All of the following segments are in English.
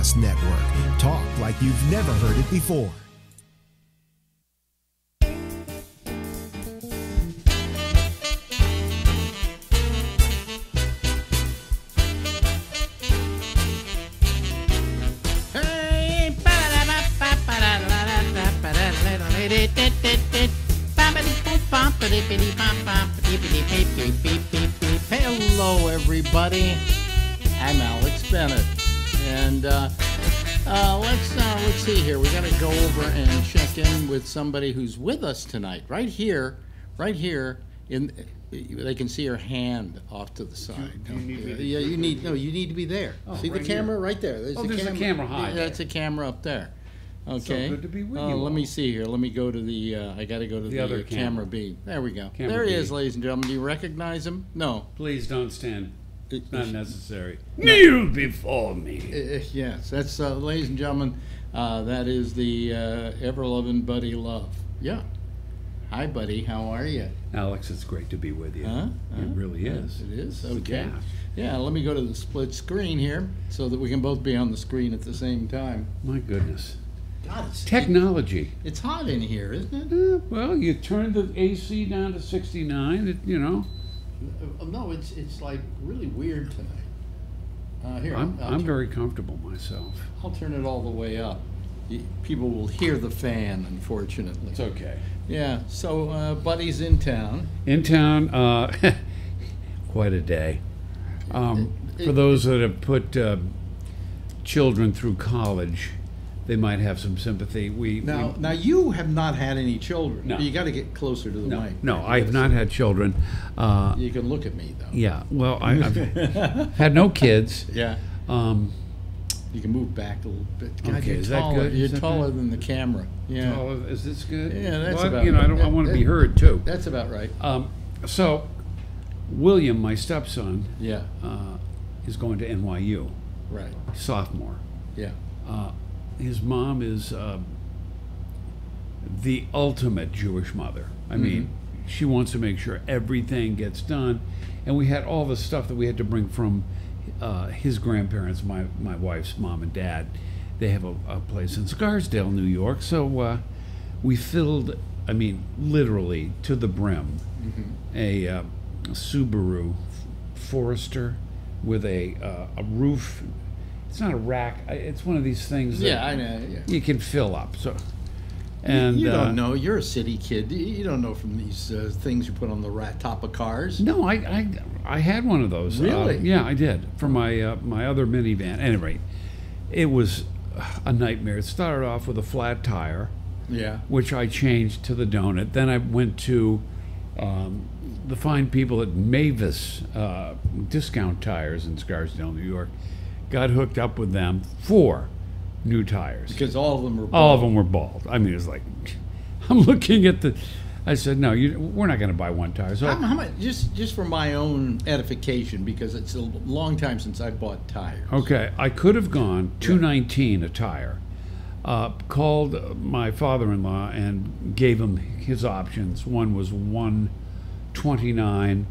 Podcast Network. Talk like you've never heard it before. Hello, everybody. I'm Alex Bennett, and uh, uh, let's uh, let's see here. We got to go over and check in with somebody who's with us tonight, right here, right here. In they can see her hand off to the side. do you need yeah, you need no, you need to be there. Oh, see the right camera right there. Oh, there's a camera high Yeah, that's a camera up there. Okay. good to be with Uh, you Let me see here. Let me go to the. Uh, I got to go to the, The other camera camera. B. There we go. Camera there he B. is, ladies and gentlemen. Do you recognize him? No. Please don't stand. It- Not necessary. Kneel before me. Uh, yes, that's, uh, ladies and gentlemen, uh, that is the uh, ever loving Buddy Love. Yeah. Hi, Buddy. How are you? Alex, it's great to be with you. Huh? It Huh? really is. It is? It's Okay. gas. Yeah, let me go to the split screen here so that we can both be on the screen at the same time. My goodness. God, it's, Technology. it's hot in here, isn't it? Uh, well, you turn the AC down to 69, it, you know. Uh, No, it's, it's like really weird tonight. Uh, here, I'm, I'm very comfortable myself. I'll turn it all the way up. People will hear the fan, unfortunately. It's okay. Yeah, so uh, Buddy's in town. In town, uh, quite a day. Um, It- for those that have put uh, children through college, they might have some sympathy. We Now, we, now you have not had any children. No. You got to get closer to the no, mic. no, I've not had children. Uh, You can look at me though. yeah, well, I, I've had no kids. Yeah. Um, You can move back a little bit. God, Okay, you're is that taller. good? You're that taller good? than the camera. Yeah. oh, is this good? Yeah, that's Well, I- about You know, I don't. I want to be heard too. That's about right. Um, so, William, my stepson, Yeah. uh, is going to NYU, Right. sophomore. Yeah. Uh, his mom is uh, the ultimate Jewish mother. I mean, she wants to make sure everything gets done, and we had all the stuff that we had to bring from uh, his grandparents, my my wife's mom and dad. They have a, a place in Scarsdale, New York, so uh, we filled. I mean, literally to the brim, a, uh, Subaru Forester with a uh, a roof. It's not a rack. It's one of these things. That Yeah, I know. Yeah. You can fill up. So, and you uh, don't know. You're a city kid. You- You don't know from these uh, things you put on the rat top of cars. No, I, I I had one of those. Uh, Really? yeah, I did for my uh, my other minivan. Anyway, it was a nightmare. It started off with a flat tire, Yeah. which I changed to the donut. Then I went to um, the fine people at Mavis uh, Discount Tires in Scarsdale, New York got hooked up with them for new tires because all of them were bald. all of them were bald. I mean, it's like I'm looking at the. I said, no, you, we're not going to buy one tire. So how, how, much? Just just for my own edification, because it's a long time since I bought tires. Okay, I could have gone two nineteen a tire. Uh, called my father-in-law and gave him his options. One was one twenty-nine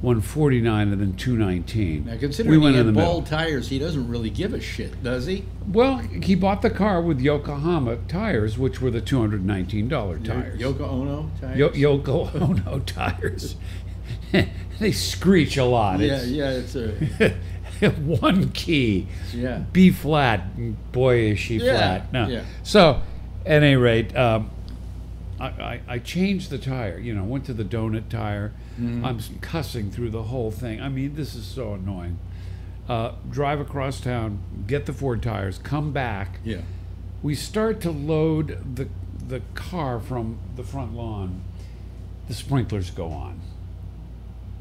149 and then 219. Now, considering we went he had bald middle. tires, he doesn't really give a shit, does he? Well, he bought the car with Yokohama tires, which were the $219 tires. Yoko Ono tires? Yo- Yoko Ono tires. they screech a lot. Yeah, it's, yeah, it's a. one key. Yeah. B flat. Boy, is she yeah, flat. No. Yeah. So, at any rate, um, I, I, I changed the tire, you know, went to the donut tire Mm-hmm. I'm cussing through the whole thing. I mean, this is so annoying. Uh, drive across town, get the Ford tires, come back. Yeah. We start to load the the car from the front lawn. The sprinklers go on.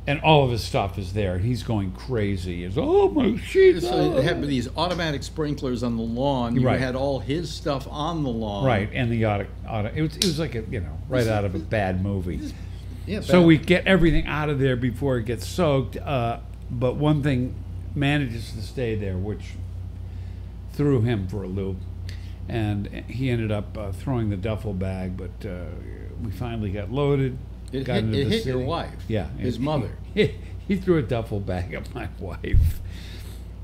And all of his stuff is there. He's going crazy. He's, oh my sheets. So oh." they had these automatic sprinklers on the lawn. You Right. had all his stuff on the lawn. Right, and the auto, auto it, was, it was like a you know right out of a bad movie. Yeah. So we get everything out of there before it gets soaked. Uh, but one thing manages to stay there, which threw him for a loop, and he ended up uh, throwing the duffel bag. But uh, we finally got loaded. It got hit, into it the hit your wife. Yeah, His it- mother. he threw a duffel bag at my wife.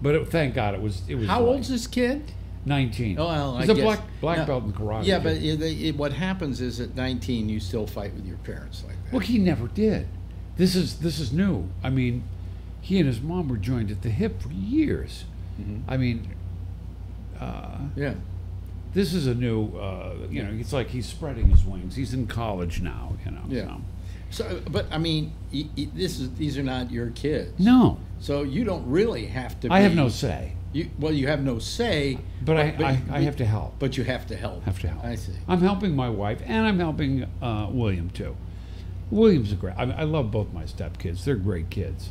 But it, thank God it was it was. How light. old's this kid? 19. Oh, well, He's I a guess- black black no, belt in karate. Yeah, but kid. it, what happens is at 19 you still fight with your parents like well, he never did. This is this is new. I mean, he and his mom were joined at the hip for years. Mm-hmm. I mean, uh, yeah. this is a new. Uh, you know, it's like he's spreading his wings. He's in college now. You know. Yeah. So. So, but I mean, y- y- this is these are not your kids. No, So you don't really have to. I have no say, You, well, you have no say. but, I, I, I have to help. But you have to help. have to help. I see. I'm helping my wife, and I'm helping uh, William too. William's a great. I, I love both my stepkids. They're great kids.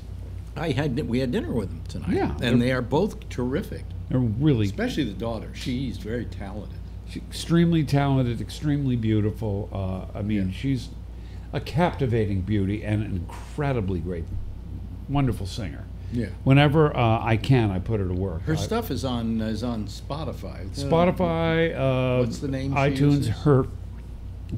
I had we had dinner with them tonight. Yeah, and they are both terrific. They're really Especially the daughter. She's very talented. She's extremely talented, extremely beautiful. Uh, I mean, Yeah. she's a captivating beauty and an incredibly great, wonderful singer. Yeah. Whenever uh, I can, I put her to work. Her I- stuff is on is on Spotify. Uh, Spotify, uh, What's the name she iTunes. uses? Her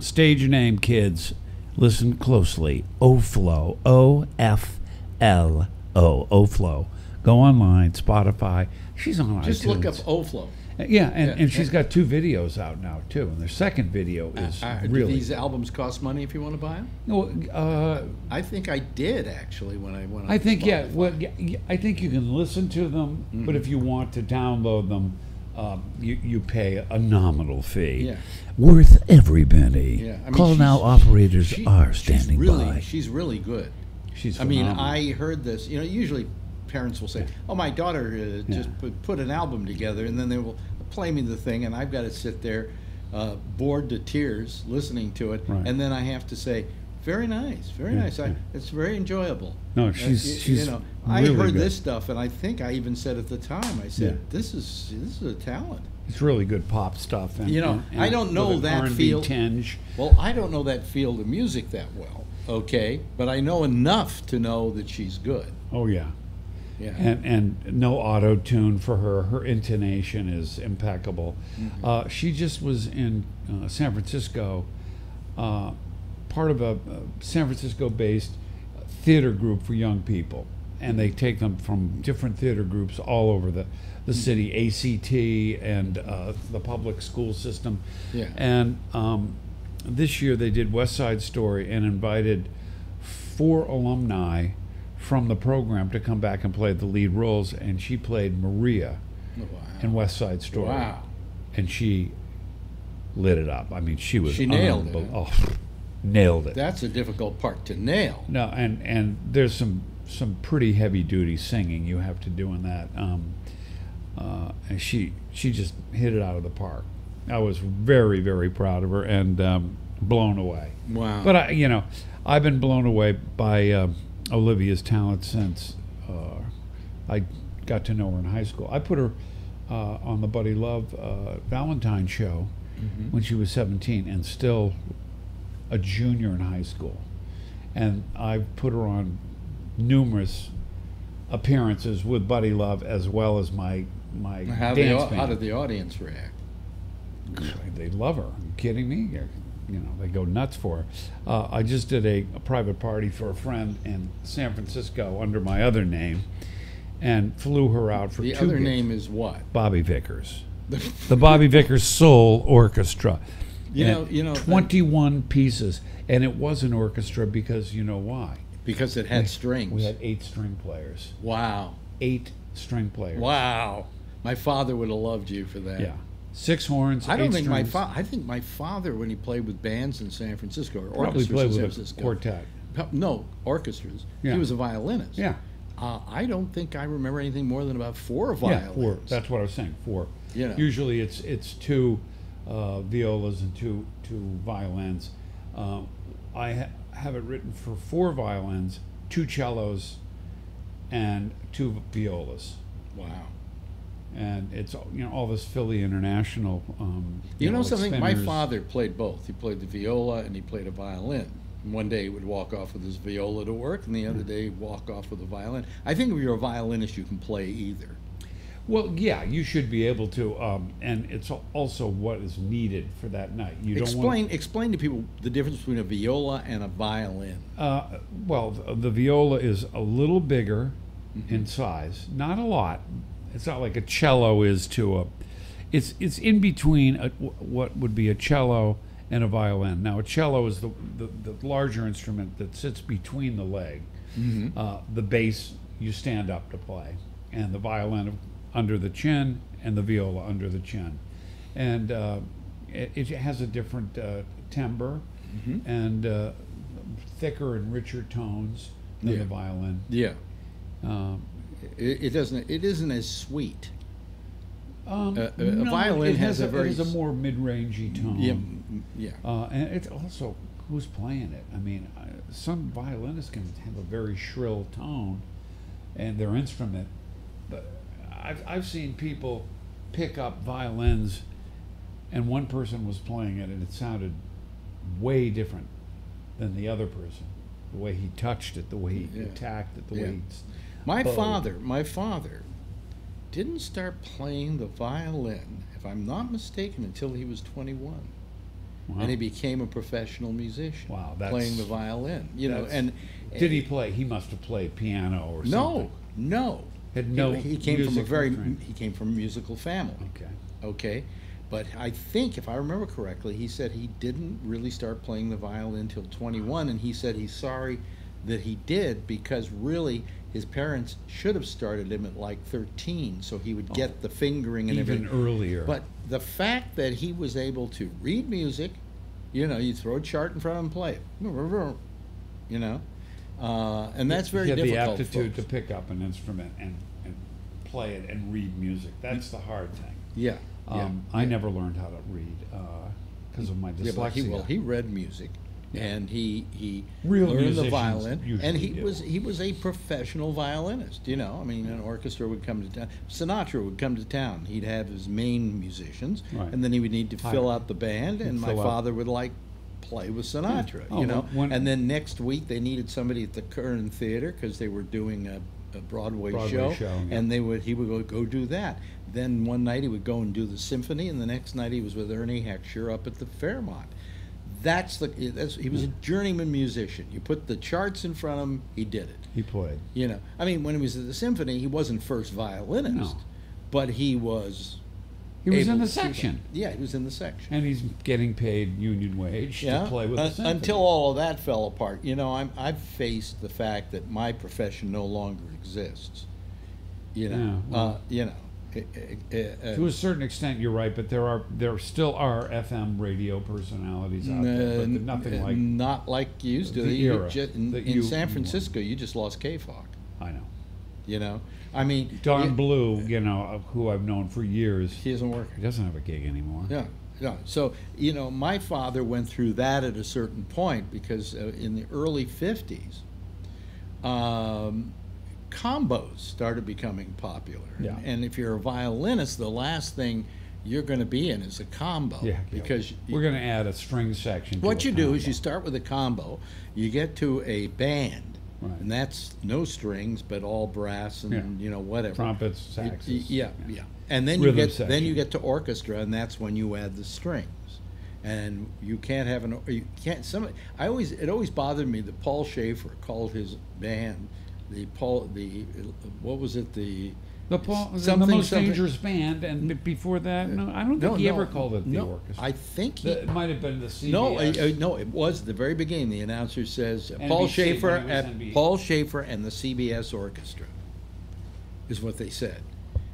stage name, kids, listen closely. Oflo, O F L O, Oflo. Go online, Spotify. She's on Just iTunes. look up Oflo. Yeah, and, Yeah, and she's yeah. got two videos out now too, and their second video is Uh, do really. these albums cost money if you want to buy them? No, uh, I think I did actually when I went. On I think yeah. Well, yeah, I think you can listen to them, Mm-hmm. but if you want to download them, um, you you pay a nominal fee. Yeah. Worth every penny. Yeah, I mean, Call now. Operators she- are she's standing really, by. She's really good. She's. I mean. I heard this. You know, usually parents will say, "Oh, my daughter uh, just put, put an album together," and then they will play me the thing, and I've got to sit there, uh, bored to tears, listening to it, Right. and then I have to say, "Very nice, very Yeah, nice. I, it's very enjoyable." No, Uh, she's- y- she's You know, I heard good. this stuff, and I think I even said at the time, I said, Yeah. "This is this is a talent." It's really good pop stuff. And, You know, and- I don't know that field. tinge. Well, I don't know that field of music that well, okay, but I know enough to know that she's good. Oh yeah. Yeah. and and no auto tune for her. Her intonation is impeccable. Mm-hmm. Uh, she just was in uh, San Francisco, uh, part of a, uh San Francisco-based theater group for young people, and they take them from different theater groups all over the the Mm-hmm. city, ACT and uh, the public school system. Yeah. And um, this year they did West Side Story and invited four alumni from the program to come back and play the lead roles, and she played Maria Wow. in West Side Story. Wow. And she lit it up. I mean, she was She nailed it, Oh, nailed it. That's a difficult part to nail. No, and and there's some some pretty heavy duty singing you have to do in that. Um, uh, and she she just hit it out of the park. I was very very proud of her and um, blown away. Wow. But I, you know, I've been blown away by um Olivia's talent since uh, I got to know her in high school. I put her uh, on the Buddy Love uh, Valentine show Mm-hmm. when she was 17 and still a junior in high school. And I've put her on numerous appearances with Buddy Love as well as my my how, dance au- band. how did the audience react? They love her. Are you kidding me? You know, they go nuts for her. Uh, I just did a, a private party for a friend in San Francisco under my other name, and flew her out for The two other gigs. name is what? Bobby Vickers, the Bobby Vickers Soul Orchestra. You And know- you know, twenty-one pieces, and it was an orchestra because you know why? Because it had strings. We had eight string players. wow. Eight string players. Wow. My father would have loved you for that. Yeah, six horns. I don't think my strings. father. I think my father, when he played with bands in San Francisco or probably orchestras played in San with a Francisco, quartet. no orchestras. Yeah. He was a violinist. Yeah. Uh, I don't think I remember anything more than about four violins. Yeah, four. That's what I was saying. Four. You know. Usually it's it's two uh, violas and two two violins. Uh, I have it written for four violins, two cellos, and two violas. wow. And it's you know all this Philly International. Um, You know like something? My father played both. He played the viola and he played a violin. One day he would walk off with his viola to work, and the other day he'd walk off with a violin. I think if you're a violinist, you can play either. Well, yeah, you should be able to, um, and it's also what is needed for that night. You don't want Explain explain to people the difference between a viola and a violin. Uh, well, the, the viola is a little bigger Mm-hmm. in size, not a lot. It's not like a cello is to a it's it's in between a, what would be a cello and a violin. Now, a cello is the the, the larger instrument that sits between the leg. Uh, the bass you stand up to play, and the violin under the chin, and the viola under the chin, and uh, it, it has a different uh, timbre and uh, thicker and richer tones than Yeah. the violin. Yeah. Um, It, it doesn't. It isn't as sweet. um, A- a- no, violin it has a it very has a more mid-rangey tone. Yeah. Yeah. Uh, and it's also who's playing it. I mean, some violinists can have a very shrill tone, and their instrument. I've I've seen people pick up violins, and one person was playing it, and it sounded way different than the other person. The way he touched it, the way he Yeah. attacked it, the Yeah. way he. My bowed. father, my father, didn't start playing the violin, if I'm not mistaken, until he was 21, Wow. and he became a professional musician. Wow, that's- playing the violin. You know, and Did he play? He must have played piano or No, something. No, no. Had no He, he came from a very training. he came from a musical family. Okay. Okay. But I think, if I remember correctly, he said he didn't really start playing the violin till 21, and he said he's sorry that he did because really his parents should have started him at like 13, so he would get oh. the fingering and Oh. Even everything. earlier. But the fact that he was able to read music, you know, you throw a chart in front of him, and play it, you know, uh, and that's very he had difficult. the aptitude to pick up an instrument and, and play it and read music. That's the hard thing. yeah, yeah. Um, I never learned how to read because of my Yeah, dyslexia. well, he read music, and he he Real learned the violin, and he do. was he was a professional violinist. You know, I mean, an orchestra would come to town. Sinatra would come to town. He'd have his main musicians, Right. and then he would need to fill out the band. And my fill out. father would like play with Sinatra. Oh, you know, when- when- and then next week they needed somebody at the Curran Theater because they were doing a, a Broadway, Broadway show, show, yeah. and they would he would go, go do that. Then one night he would go and do the symphony, and the next night he was with Ernie Heckscher up at the Fairmont. That's the that's, he was a journeyman musician. You put the charts in front of him, he did it. he played. You know, I mean, when he was at the symphony, he wasn't first violinist, No. but he was. He was in the to do that. section, Yeah, he was in the section. and he's getting paid union wage yeah, to play with un- the symphony. until all of that fell apart. You know, I'm I've faced the fact that my profession no longer exists. You know, Yeah, well- uh, you know. eh, eh, eh, To a certain extent, you're right, but there are there still are FM radio personalities out there, but nothing like not like you used to. the era ju- in, in San Francisco, you just lost KFOG. I know. You know, I mean, Don Blue, you know, who I've known for years, he isn't working. he doesn't have a gig anymore. Yeah, yeah. So you know, my father went through that at a certain point because uh, in the early '50s, um, combos started becoming popular. Yeah. And if you're a violinist, the last thing you're going to be in is a combo. Yeah, yeah. Because you- we're going to add a string section. what you do is you start with a combo, you get to a band, Right. and that's no strings but all brass and Yeah. you know whatever. trumpets, Y- y- saxes. Yeah, yeah. And then you Rhythm get then you get to orchestra, and that's when you add the strings. And you can't have an you can't some. I always it always bothered me that Paul Shaffer called his band the Paul the what was it the The, Paul, the something- most something- dangerous band, and b- before that, no, I don't think no he no, ever called it the no, orchestra. I think he. The- it might have been the CBS. no, uh, uh, no, it was the very beginning. The announcer says uh, Paul NBC, Shaffer, when it was at NBC. Paul Shaffer and the CBS Orchestra, is what they said,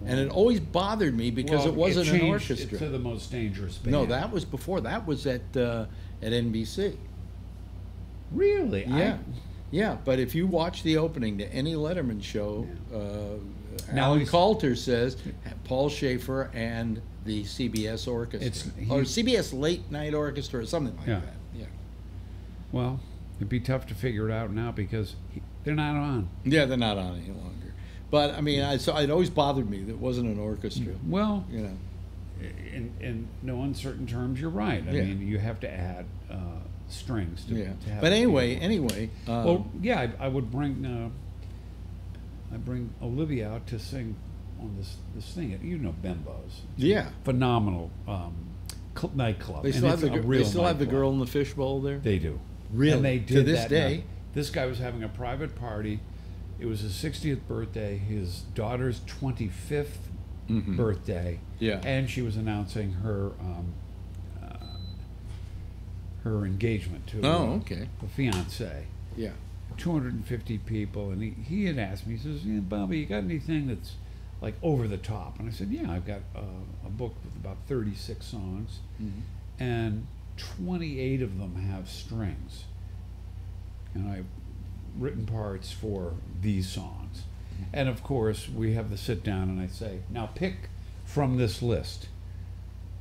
and it always bothered me because Well, it wasn't an changed orchestra. To the most dangerous band. No, that was before. That was at uh, at NBC. really. I- Yeah, yeah. But if you watch the opening to any Letterman show, uh, Now Alan Kalter says Paul Shaffer and the CBS Orchestra, It's- or CBS Late Night Orchestra, or something like Yeah. that. Yeah. well, it'd be tough to figure it out now because he, they're not on. Yeah, they're not on any longer. But I mean, I, so it always bothered me that it wasn't an orchestra. Well, You know. in, in no uncertain terms, you're right. I Yeah. mean, you have to add uh, strings to, Yeah. to have But anyway, anyway. Um, Well, yeah, I, I would bring uh, I bring Olivia out to sing on this this thing. You know, a Yeah. phenomenal um, cl- nightclub. they and still have it's the a real they still have the girl in the fishbowl there. They do. Really? And they To this that day? night. This guy was having a private party. It was his 60th birthday. His daughter's 25th birthday. Mm-hmm. Yeah. And she was announcing her um, uh, her engagement to Oh, uh, okay. the fiance. Yeah. 250 people, and he, he had asked me, he says, yeah, Bobby, you got anything that's like over the top? And I said, yeah, I've got uh, a book with about 36 songs, and 28 of them have strings. And I've written parts for these songs. And of course, we have the sit down, and I say, now pick from this list.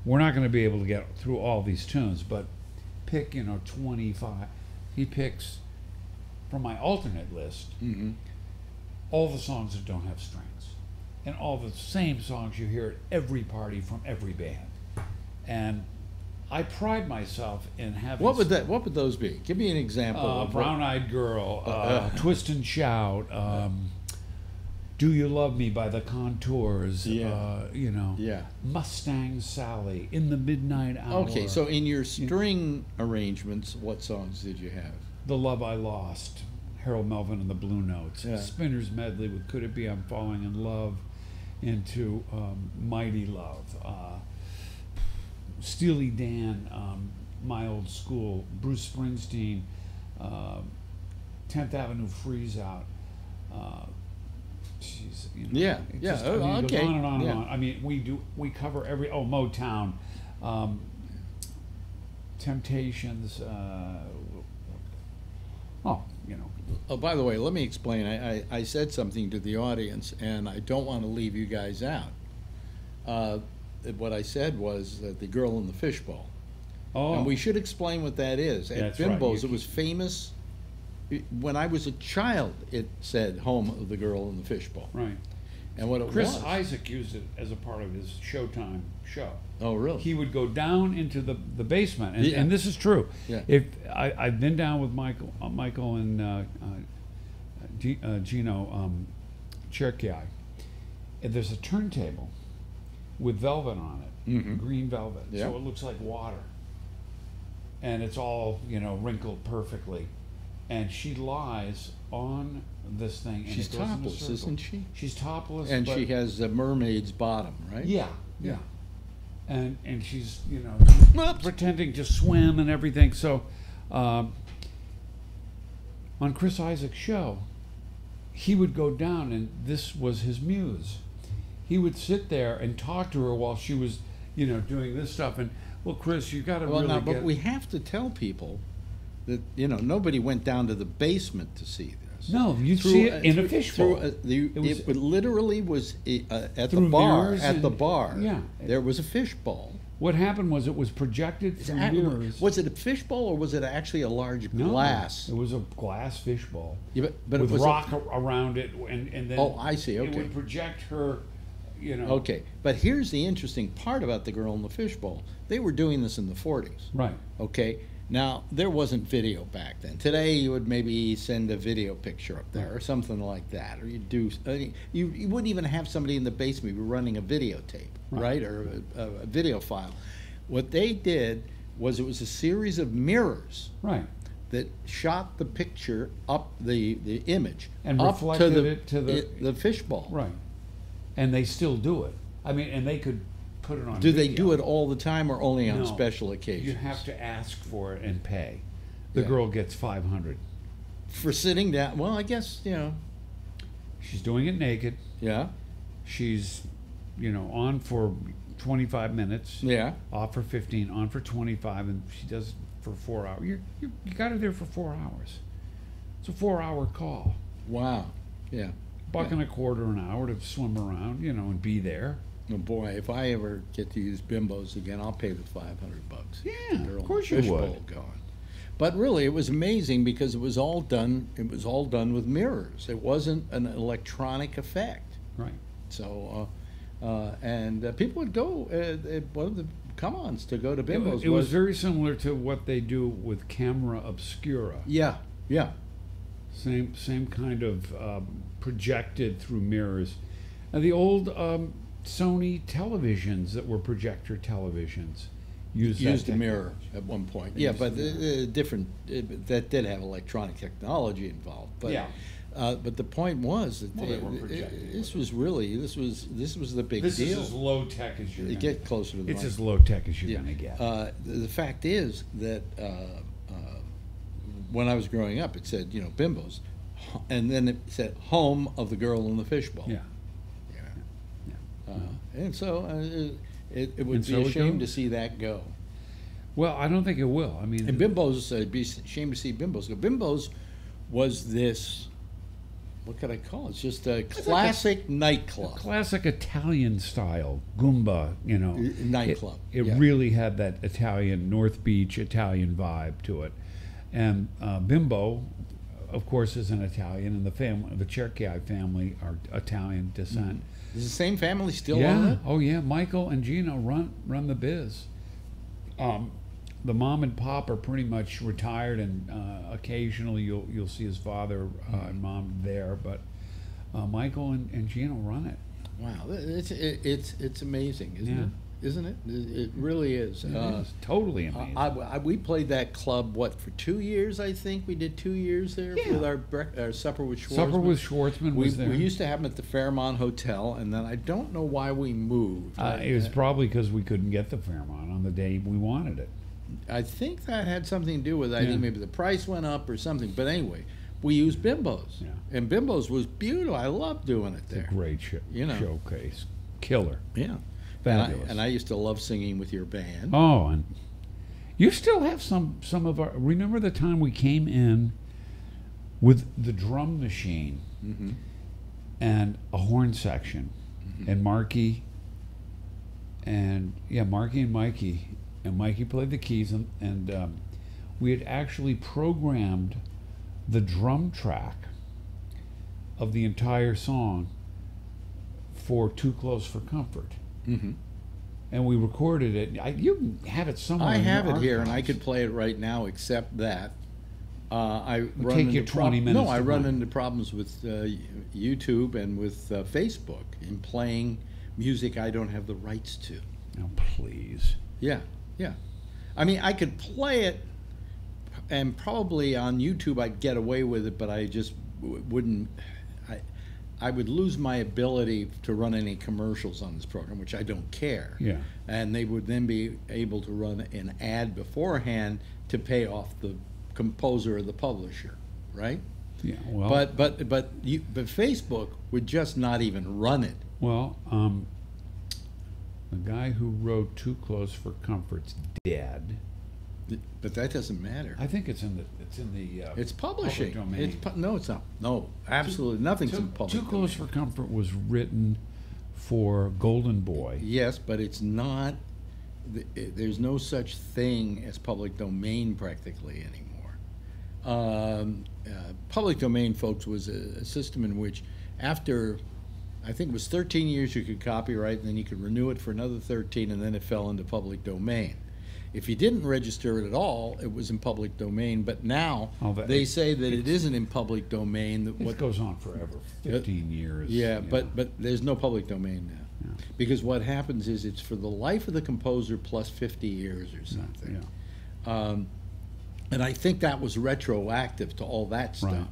We're not going to be able to get through all these tunes, but pick, you know, 25. He picks from my alternate list Mm-hmm. all the songs that don't have strings and all the same songs you hear at every party from every band and i pride myself in having What would that? What would those be? Give me an example. uh, brown eyed girl uh, uh, twist and shout um, do you love me by the contours Yeah. uh, you know Yeah. mustang sally in the midnight hour Okay, so in your string arrangements, what songs did you have? The Love I Lost, Harold Melvin and the Blue Notes, Yeah. Spinner's Medley with Could It Be I'm Falling in Love, into um, Mighty Love, uh, Steely Dan, um, My Old School, Bruce Springsteen, uh, 10th Avenue Freeze Out. Uh, Jeez, you know, Yeah, yeah, just- I mean, it okay, on and on yeah. and on. I mean, we do we cover every oh Motown, um, Temptations. Uh, oh, you know, Oh, by the way, let me explain. I, I, I said something to the audience, and I don't want to leave you guys out. Uh, what I said was that the girl in the fishbowl. oh, And we should explain what that is. At That's right. Bimbo's, You- it was famous. it- When I was a child, it said "Home of the Girl in the Fishbowl," right. And what it Chris was. Isaak used it as a part of his Showtime show. oh, really? He would go down into the, the basement, and, Yeah. and this is true. Yeah. If I, I've been down with Michael, uh, Michael and uh, uh, G, uh, Gino um, and there's a turntable with velvet on it, Mhm. green velvet, Yeah. so it looks like water, and it's all you know wrinkled perfectly, and she lies on this thing. And She's it goes in a topless, circle. isn't she? She's topless, and but- she has a mermaid's bottom, right? yeah, Yeah. And and she's you know Whoops. pretending to swim and everything. So um, on Chris Isaak's show, he would go down and this was his muse. He would sit there and talk to her while she was you know doing this stuff. And well, Chris, you got to Well, really now, get. but we have to tell people that you know nobody went down to the basement to see this. no, you'd see it in a fishbowl. It was- it literally was uh, at the bar. At the bar, yeah. there was a fishbowl. what happened was it was projected through mirrors. Was it a fishbowl or was it actually a large No, glass? It was a glass fishbowl. Yeah, but, but with it was rock a- around it, and, and then Oh, I see, Okay, it would project her, you know. okay, but here's the interesting part about the girl in the fishbowl. They were doing this in the 40s. Right. Okay. Now there wasn't video back then. Today you would maybe send a video picture up there or something like that, or you'd do. You you wouldn't even have somebody in the basement running a videotape, Right. right, or a, a, a video file. What they did was it was a series of mirrors Right. that shot the picture up the the image And up reflected to the it to the- it- the fishbowl. Right. And they still do it. I mean, and they could put it on. Do they video. do it all the time or only on No. special occasions? You have to ask for it and pay. The Yeah. girl gets five hundred. for sitting down. Well, I guess you know. She's doing it naked. Yeah. She's, you know, on for twenty-five minutes. Yeah. Off for fifteen. On for twenty-five, and she does it for four hours. You're, you you got her there for four hours. It's a four-hour call. Wow. Yeah. buck and a quarter an hour to swim around, you know, and be there. Oh boy, if I ever get to use bimbos again, I'll pay the five hundred bucks. Yeah, of course you would. Going. But really, it was amazing because it was all done. It was all done with mirrors. It wasn't an electronic effect. Right. So, uh, uh, and uh, people would go. Uh, uh, one of the come-ons to go to It, bimbos was, it was very similar to what they do with camera obscura. yeah, yeah. Same same kind of um, projected through mirrors. Now the old um, Sony televisions that were projector televisions used used a mirror at one point. They Yeah, but a uh, uh, different. Uh, that did have electronic technology involved. But Yeah. Uh, but the point was that Well, they they- were it- this was really this was this was the big This deal. is as low tech as you're You get closer to the It's as low tech as you're Yeah. gonna get. Uh, the, the fact is that uh, uh, when I was growing up, it said you know bimbos, and then it said home of the girl in the fishbowl. yeah. You know? Yeah. Uh, and so uh, it, it would And be so a shame to see that go. Well, I don't think it will. I mean, And bimbos, uh, it'd be a shame to see bimbos go. Bimbos was this. What could I call it? It's just a classic nightclub. classic Italian style Goomba, you know, nightclub, It, it yeah. really had that Italian North Beach Italian vibe to it, and uh, Bimbo, of course, is an Italian, and the family, the Cherokee family, are Italian descent. Is the same family still on Yeah. it? Oh yeah. Michael and Gino run run the biz. Um, the mom and pop are pretty much retired, and uh, occasionally you'll you'll see his father uh, Mm-hmm. and mom there, but uh, Michael and, and Gino run it. Wow, it's it, it's it's amazing, isn't Yeah. it? Isn't it? It, really is. It Uh, is totally amazing. I, I- we played that club what for two years? I think we did two years there Yeah. with our brec- our supper with Schwarzman. Supper with Schwartzman We, was there. we used to have them at the Fairmont Hotel, and then I don't know why we moved. uh, it was probably because we couldn't get the Fairmont on the day we wanted it. I think that had something to do with. it. I Yeah. think maybe the price went up or something. But anyway, we used Bimbos, Yeah. and Bimbos was beautiful. I loved doing it It's a there. great show, You know. showcase, killer, Yeah, and I, and I used to love singing with your band. Oh, and you still have some some of our. Remember the time we came in with the drum machine Mhm. and a horn section, Mm-hmm. and Marky and yeah, Marky and Mikey, and Mikey played the keys, and, and um, we had actually programmed the drum track of the entire song for "Too Close for Comfort." Mhm. and we recorded it. I, you have it somewhere. I have it here, and I could play it right now. Except that uh, I run take into you 20 No, minutes I run find. into problems with uh, YouTube and with uh, Facebook in playing music I don't have the rights to. Oh, please. Yeah, yeah. I mean, I could play it, and probably on YouTube I'd get away with it, but I just w- wouldn't. I, would lose my ability to run any commercials on this program, which I don't care. Yeah. And they would then be able to run an ad beforehand to pay off the composer or the publisher, right? Yeah. Well. But but but you, but Facebook would just not even run it. well, um, the guy who wrote "Too Close for Comfort's dead. But that doesn't matter. I think it's in the it's in the uh, It's publishing. Public It's domain. pu- no, it's not. No, absolutely nothing's Too, in public. Too Close domain. for Comfort was written for Golden Boy. Yes, but it's not. th- i- There's no such thing as public domain practically anymore. Um, uh, public domain, folks, was a, a system in which, after I think it was 13 years, you could copyright, and then you could renew it for another 13, and then it fell into public domain. If you didn't register it at all, it was in public domain. But now that- they say that it isn't in public domain. That It what goes on forever, fifteen years. yeah, you but know. but there's no public domain now. Yeah. Because what happens is it's for the life of the composer plus 50 years or something. yeah. Um, and I think that was retroactive to all that stuff. Right.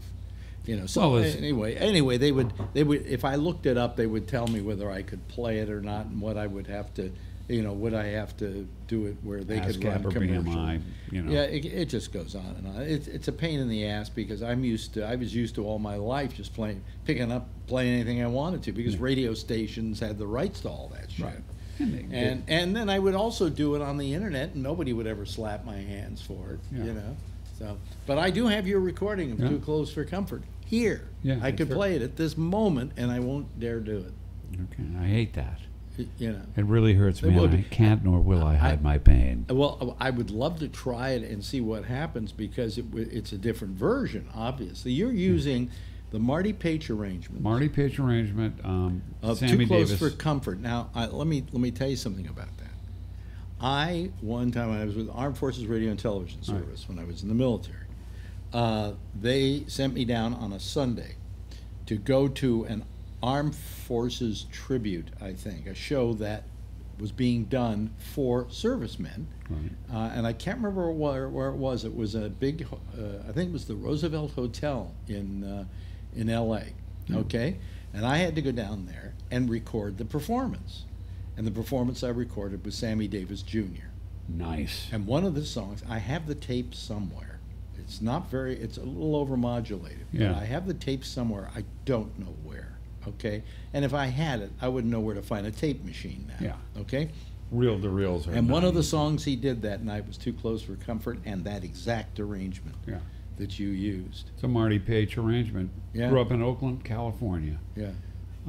You know, so Well, it's- anyway, anyway, they would they would if I looked it up, they would tell me whether I could play it or not, and what I would have to, you know, would I have to do it where they could ASCAP run or commercial. BMI, you know. Yeah, it, it just goes on and on. It's it's a pain in the ass because I'm used to I was used to all my life just playing picking up playing anything I wanted to because radio stations had the rights to all that shit. Right. And they- And and then I would also do it on the internet and nobody would ever slap my hands for it, Yeah. you know. So, but I do have your recording of Yeah. Too Close for Comfort here. Yeah, I could fair. play it at this moment and I won't dare do it. Okay, I hate that. You know. It really hurts me. It and would. I can't nor will I hide I- my pain. Well, I would love to try it and see what happens because it, it's a different version. Obviously, you're using the Marty Paich arrangement Marty Paich arrangement. Um, of Sammy "Too Close Davis. for Comfort." Now, I, let me let me tell you something about that. I one time I was with Armed Forces Radio and Television Right. Service when I was in the military, uh, they sent me down on a Sunday to go to an Armed Forces tribute. I think a show that was being done for servicemen. Right. Uh, and I can't remember where, where it was. It was a big, uh, I think it was the Roosevelt Hotel in uh, in L.A. Okay, and I had to go down there and record the performance, and the performance I recorded was Sammy Davis Jr. Nice. And one of the songs, I have the tape somewhere. It's not very, it's a little overmodulated. Yeah. But I have the tape somewhere. I don't know where. Okay? And if I had it, I wouldn't know where to find a tape machine now. Yeah. Okay? Reel to reels. And one of the songs he did that night was Too Close for Comfort and that exact arrangement Yeah. that you used. It's a Marty Paich arrangement. Yeah. Grew up in Oakland, California. Yeah.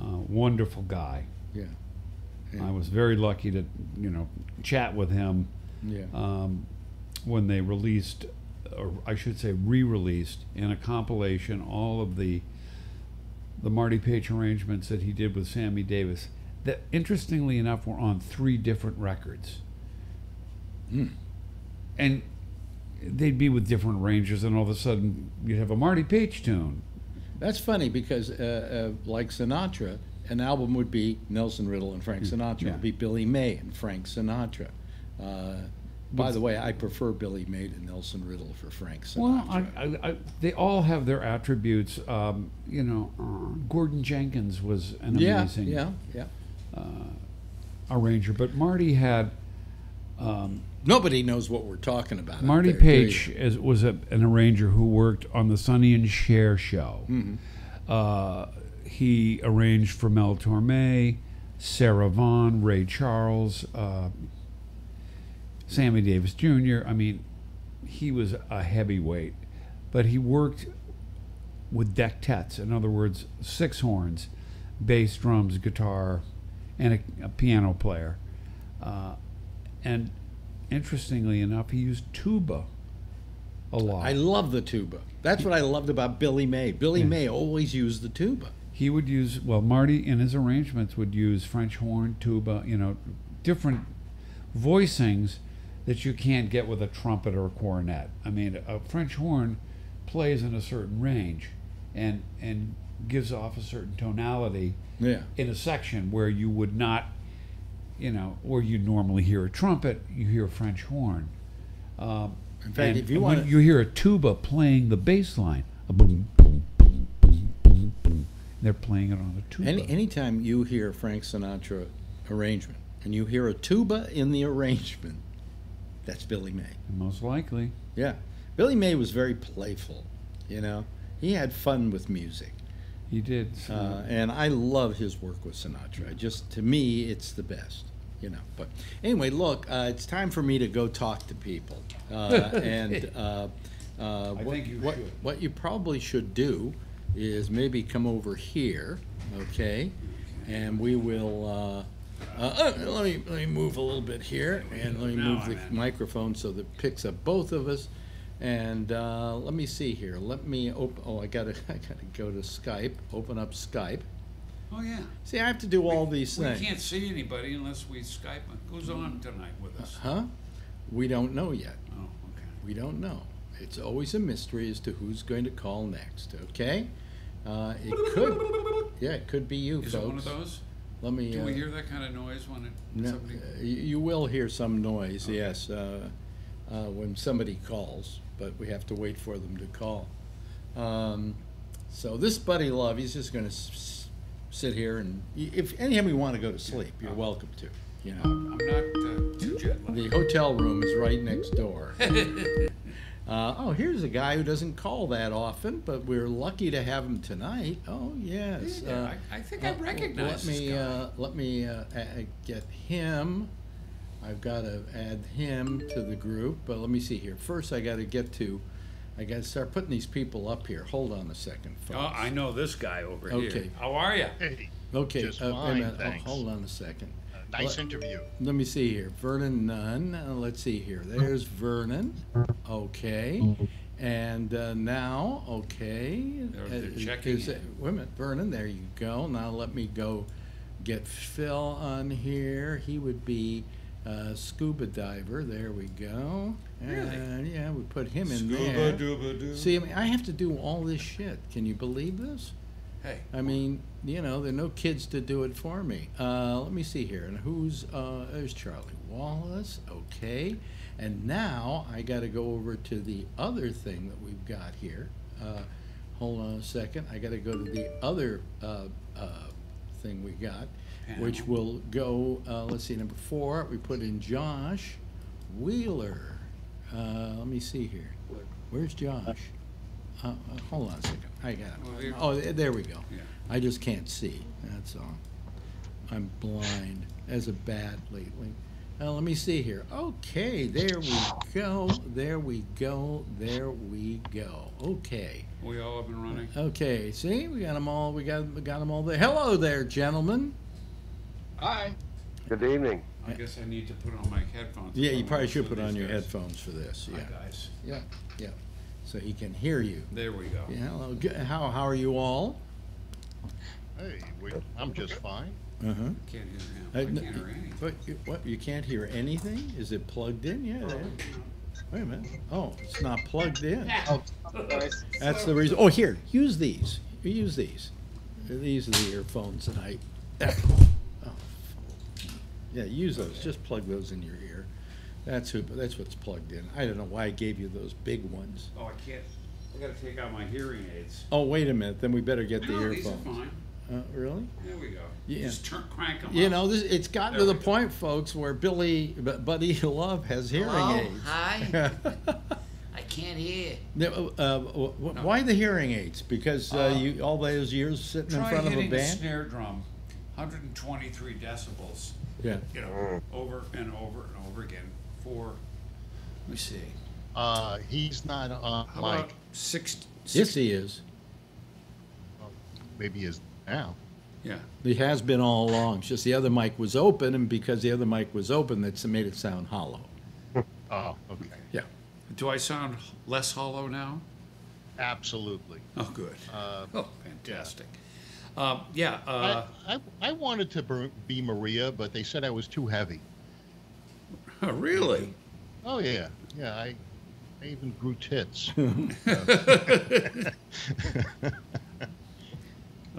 Uh, wonderful guy. Yeah. Yeah. I was very lucky to, you know, chat with him Yeah. um, when they released, or I should say, re-released in a compilation all of the the Marty Paich arrangements that he did with Sammy Davis. That interestingly enough were on three different records, Mm. and they'd be with different arrangers, and all of a sudden you'd have a Marty Paich tune. That's funny because, uh, uh, like Sinatra, an album would be Nelson Riddle and Frank Sinatra. Mm, yeah. It would be Billy May and Frank Sinatra. Uh, by the way, I prefer Billy May and Nelson Riddle for Frank Sinatra. Well, I, I, I, they all have their attributes. Um, you know, uh, Gordon Jenkins was an yeah, amazing yeah, yeah. arranger, but Marty had Nobody knows what we're talking about. Marty there. Paich is, was a, an arranger who worked on the Sonny and Cher show. Mm-hmm. Uh, he arranged for Mel Torme, Sarah Vaughan, Ray Charles, uh, Sammy Davis Jr. I mean, he was a heavyweight, but he worked with dectets. In other words, six horns, bass, drums, guitar, and a, a piano player. Uh, and interestingly enough, he used tuba a lot. I love the tuba. That's what I loved about Billy May. Billy May always used the tuba. he would use well, Marty in his arrangements would use French horn, tuba, you know, different voicings that you can't get with a trumpet or a cornet. I mean, a French horn plays in a certain range, and and gives off a certain tonality Yeah. in a section where you would not, you know, where you normally hear a trumpet, you hear a French horn. Um, In fact, and if you want you hear a tuba playing the bass line, a boom, boom, boom, boom, boom, boom, they're playing it on a tuba. Any anytime you hear Frank Sinatra arrangement and you hear a tuba in the arrangement, that's Billy May. Most likely. Yeah. Billy May was very playful, you know. He had fun with music. He did. so- Uh, and I love his work with Sinatra. Just to me, it's the best, you know. But anyway, look, uh, it's time for me to go talk to people. Uh, and uh, uh, what, you what, what you probably should do is maybe come over here, okay? And we will. Uh, uh, uh, let me let me move a little bit here, and let me move the microphone so that it picks up both of us. And uh, let me see here. Let me open. Oh, I gotta I gotta go to Skype. Open up Skype. oh yeah. See, I have to do all these We things. can't see anybody unless we Skype. Who's on tonight with us? Huh? We don't know yet. Oh, okay. We don't know. It's always a mystery as to who's going to call next. Okay? Uh, it could. Yeah, it could be you, Is folks. it one of those? Let me. Do uh, we hear that kind of noise when it, No, somebody? uh, you, will hear some noise, yes, uh, uh, when somebody calls, but we have to wait for them to call. Um, so this Buddy Love, he's just going to sit here and if anytime you want to go to sleep, you're welcome to. You know, I'm not uh, too jet lagged. the hotel room is right next door. Uh, oh, here's a guy who doesn't call that often, but we're lucky to have him tonight. Oh, yes. Yeah, uh, I, I think I uh, recognize Let this me, guy. uh, let me uh, a- a- get him. I've got to add him to the group, but let me see here. First, I got to get to, I got to start putting these people up here. Hold on a second, folks. oh, I know this guy over Okay. here. How are you? Hey, Okay, Just uh, fine, minute. Oh, thanks. hold on a second. Nice interview. Let me see here. Vernon Nunn. Uh, let's see here. There's Vernon. Okay. And uh, now, okay. They're- uh, they're checking is it- in. wait a minute, Vernon. There you go. Now let me go get Phil on here. He would be uh, scuba diver. There we go. Really? Yeah, we put him in there. See, I mean, I have to do all this shit. Can you believe this? Hey, I mean, you know, there are no kids to do it for me. Uh, let me see here. And who's, uh, there's Charlie Wallace. Okay. And now I got to go over to the other thing that we've got here. Uh, hold on a second. I got to go to the other uh, uh, thing we got, which will go. Uh, let's see, number four. We put in Josh Wheeler. Uh, let me see here. Where's Josh? Uh, uh, hold on a second. I got Well, it. here- Oh, there there we go. Yeah. I just can't see. That's all. I'm blind as a bat lately. Now, let me see here. Okay, there we go. There we go. There we go. Okay. We all up and running? Okay. See, we got them all. We got we got them all there. Hello there, gentlemen. Hi. Good evening. I guess I need to put on my headphones. Yeah, you probably should put on your guys- headphones for this. Hi, Yeah. guys. Yeah. Yeah. So he can hear you. There we go. Yeah. Hello. How how are you all? Hey, we, I'm just fine. Uh huh. Can't hear him. Uh, I n- can't hear anything. But you- what? You can't hear anything? Is it plugged in? Yeah. there- Wait a minute. Oh, it's not plugged in. Oh, That's the reason. Oh, here, use these. Use these. These are the earphones that I. Oh. Yeah, use those. Just plug those in your ear. That's who. That's what's plugged in. I don't know why I gave you those big ones. Oh, I can't. I gotta take out my hearing aids. Oh, wait a minute. Then we better get the No, these are fine. Uh, really? There we go. Yeah. Just turn, crank them You up. know, this, it's gotten to the go. point, folks, where Billy, Bu- Buddy Love has hearing Hello? aids. Hi? I can't hear. Now, uh, wh- wh- Why the hearing aids? Because uh, Uh, you all those years sitting in front of a hitting a band. snare drum, 123 decibels. Yeah. You know, over and over and over again for. Let me see. Uh, he's not on How about mic. six? Yes, he is. Maybe he is now. Yeah. He has been all along. It's just the other mic was open, and because the other mic was open, that's made it sound hollow. Oh, okay. Yeah. Do I sound less hollow now? Absolutely. Oh, good. Uh, Oh, fantastic. Um, yeah. I, Uh, I, I wanted to be Maria, but they said I was too heavy. really? Oh yeah, yeah. I, I even grew tits.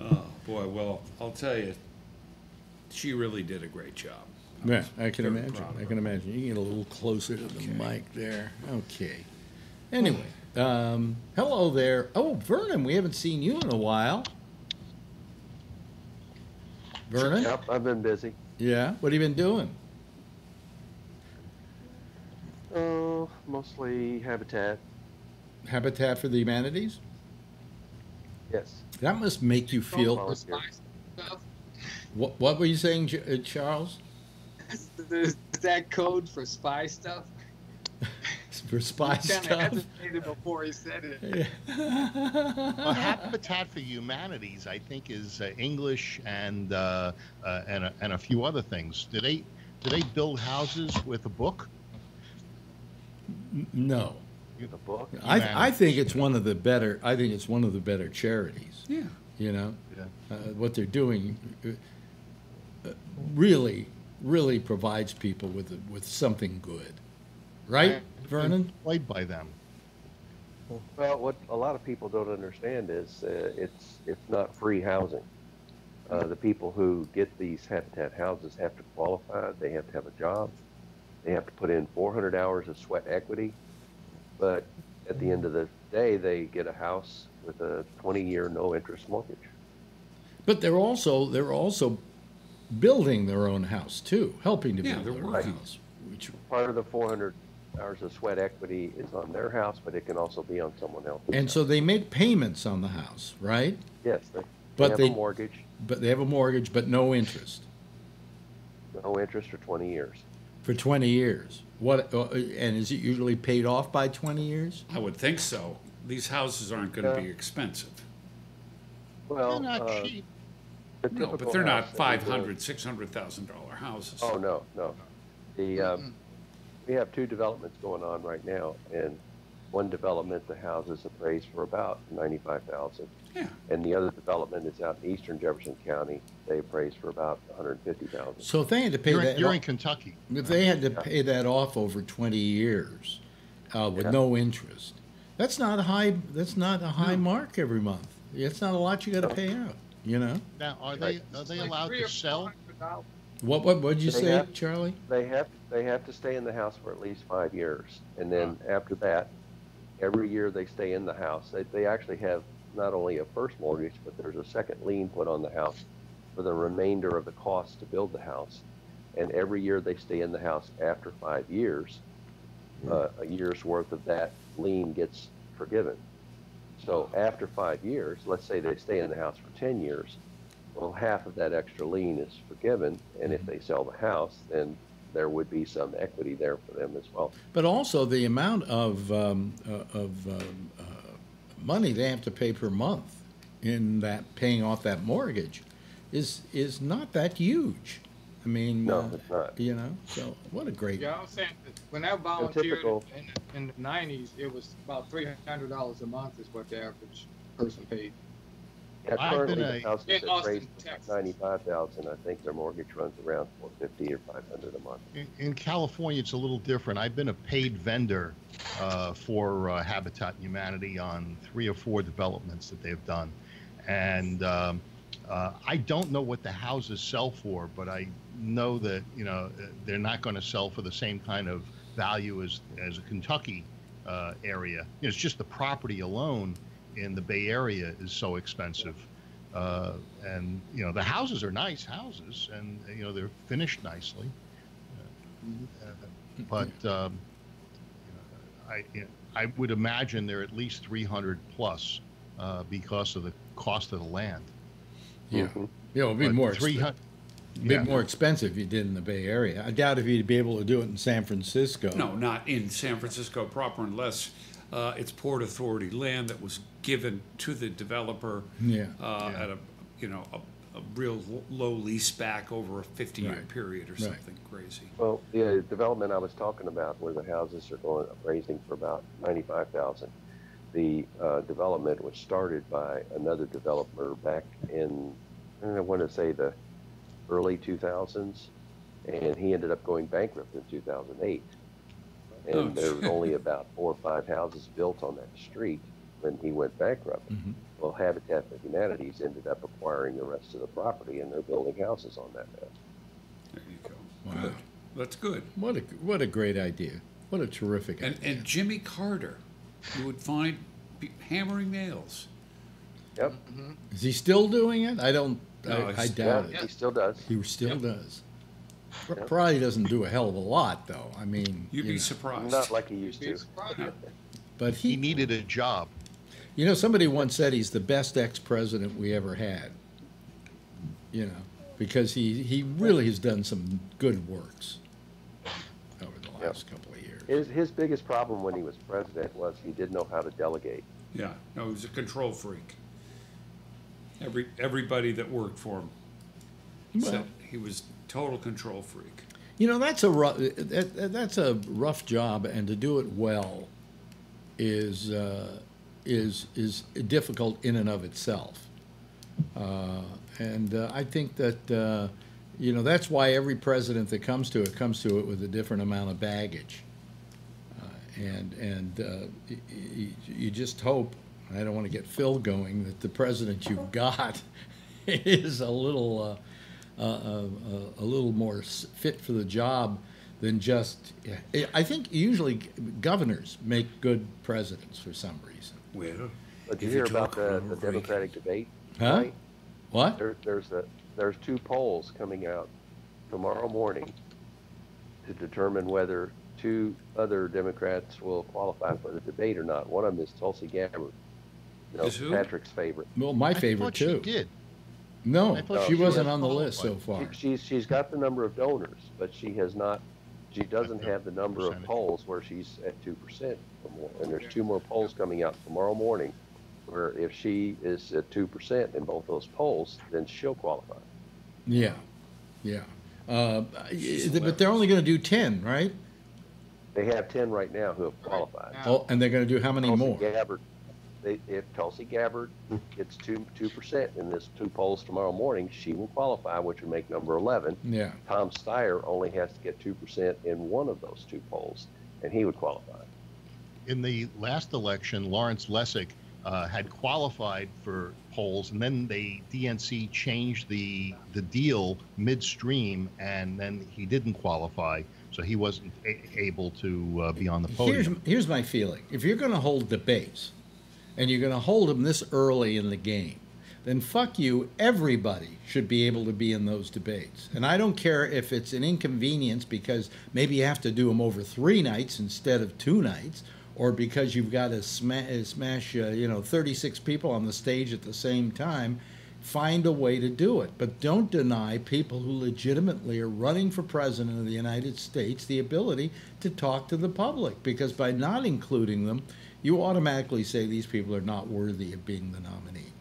Oh boy. Well, I'll tell you, she really did a great job. Yeah, I can imagine. I can imagine. You can get a little closer to the Okay. mic there. Okay. Anyway, um, hello there. Oh, Vernon, we haven't seen you in a while. Vernon? Yep, I've been busy. Yeah. What have you been doing? Oh, mostly habitat. Habitat for the Humanities? Yes. That must make you feel. What, what were you saying, uh, Charles? Is that code for spy stuff? For spy He kind of stuff? hesitated before he said it. Well, Habitat for Humanities, I think, is uh, English and uh, uh, and a, and a few other things. Do they do they build houses with a book? No. The book. I, I think it's one of the better. I think it's one of the better charities. Yeah. You know, Yeah. uh, what they're doing uh, uh, really, really provides people with a, with something good, right, Vernon? Employed by them. Well, what a lot of people don't understand is uh, it's it's not free housing. Uh, the people who get these habitat houses have to qualify. They have to have a job. They have to put in 400 hours of sweat equity. But at the end of the day, they get a house with a 20-year no-interest mortgage. But they're also they're also building their own house too, helping to Yeah, build they're their own working. house. Which Part of the 400 hours of sweat equity is on their house, but it can also be on someone else. and house. so they make payments on the house, right? yes, they, they have they- a mortgage, But they have a mortgage, but no interest no interest for 20 years. For twenty years. What? Uh, and is it usually paid off by twenty years? I would think so. These houses aren't going to Yeah. be expensive. Well, They're not uh, cheap. the No, but they're not house that we five build- hundred, six hundred thousand dollar houses. Oh no, no. The um, we have two developments going on right now, and one development the house is appraised for about ninety-five thousand, Yeah. and the other development is out in eastern Jefferson County. They appraised for about one hundred fifty thousand. So if they had to pay You're, that, in, you're in Kentucky. if they had to pay that off over twenty years, uh, with Yeah. no interest, that's not a high. That's not a high mark every month. It's not a lot you got to pay out. You know Now, are they are they allowed to sell? what? What? What did you They say, have- Charlie? They have they have to stay in the house for at least five years, and then after that, every year they stay in the house. They, they actually have not only a first mortgage, but there's a second lien put on the house for the remainder of the cost to build the house. And every year they stay in the house after five years, uh, a year's worth of that lien gets forgiven. So after five years, let's say they stay in the house for 10 years, well, half of that extra lien is forgiven. And if they sell the house, then there would be some equity there for them as well. But also the amount of, um, uh, of um, uh, money they have to pay per month in that, paying off that mortgage is, is not that huge. I mean, No, uh, it's not. you know, so what a great, Yeah, I'm saying when I volunteered in, in the nineties, it was about three hundred dollars a month is what the average person paid. Yeah, I've currently been the a- houses In that Austin, raised Texas. ninety-five thousand, I think their mortgage runs around four fifty or five hundred a month. In, in California, it's a little different. I've been a paid vendor uh, for uh, Habitat Humanity on three or four developments that they've done, and um, uh, I don't know what the houses sell for, but I know that you know uh, they're not going to sell for the same kind of value as as a Kentucky uh, area. You know, it's just the property alone in the Bay Area is so expensive. Uh, and you know the houses are nice houses, and you know they're finished nicely. Uh, but um, I you know, I would imagine they're at least 300 plus uh, because of the cost of the land. yeah. Mhm. You know, it'd be But more, 300 exp- be yeah. more expensive if you did in the Bay Area. I doubt if you'd be able to do it in San Francisco. No, not in San Francisco proper unless uh, it's Port Authority land that was given to the developer yeah, uh, yeah. at a you know a, a, real low lease back over a 50 year right. period or right. something crazy. Well, the uh, development I was talking about where the houses are going raising for about 95,000. The uh, development was started by another developer back in eh, I want to say the early 2000s, and he ended up going bankrupt in 2008 and oh, there was only about four or five houses built on that street when he went bankrupt. Mm-hmm. Well, Habitat for Humanities ended up acquiring the rest of the property, and they're building houses on that now. There you go. Wow, good. that's good. What a what a great idea. What a terrific and, idea. And Jimmy Carter, you would find hammering nails. Yep. Mm-hmm. Is he still doing it? I don't. No, I, I doubt yeah, it. He still does. He still yep. does. Pr- Yep. Probably doesn't do a hell of a lot, though. I mean, You'd you be know. surprised. Not like he used to. but He he, needed a job. you know, somebody once said he's the best ex-president we ever had. You know, because he, he really has done some good works over the Yep. last couple of years. His, his biggest problem when he was president was he didn't know how to delegate. Yeah, no, he was a control freak. Every everybody that worked for him Well- said he was total control freak. You know, that's a rough, that, that- that's a rough job, and to do it well is, uh, is, is difficult in and of itself. Uh, and uh, I think that, uh, you know, that's why every president that comes to it comes to it with a different amount of baggage. Uh, and and uh, you just hope, I don't want to get Phil going, that the president you've got is a little. Uh, uh, uh, a little more fit for the job than just. I think usually governors make good presidents for some reason. Well, did you hear talk about the, the Democratic debate? Huh? tonight? What? There, there's a, there's two polls coming out tomorrow morning to determine whether two other Democrats will qualify for the debate or not. One of them is Tulsi Gabbard, you know, Is who? Patrick's favorite. Well, my I favorite thought too. She did. No, she she wasn't on the list so far. She, she's she's got the number of donors, but she has not. She doesn't have the number of polls where she's at two percent or more. And there's two more polls coming out tomorrow morning, where if she is at two percent in both those polls, then she'll qualify. Yeah, yeah. Uh, but they're only going to do ten, right? They have ten right now who have qualified. Oh, and they're going to do how many Tulsi more? Gabbard, they, if Tulsi Gabbard gets two two percent in this two polls tomorrow morning, she will qualify, which would make number eleven. Yeah. Tom Steyer only has to get two percent in one of those two polls, and he would qualify. In the last election, Lawrence Lessig uh, had qualified for polls, and then the DNC changed the the deal midstream, and then he didn't qualify, so he wasn't a- able to uh, be on the Here's here's my feeling. If you're going to hold debates, and you're going to hold them this early in the game, then fuck you. Everybody should be able to be in those debates. And I don't care if it's an inconvenience because maybe you have to do them over three nights instead of two nights, or because you've got to sma- smash, uh, you know, 36 people on the stage at the same time. Find a way to do it. But don't deny people who legitimately are running for president of the United States the ability to talk to the public because by not including them, you automatically say these people are not worthy of being the nominee.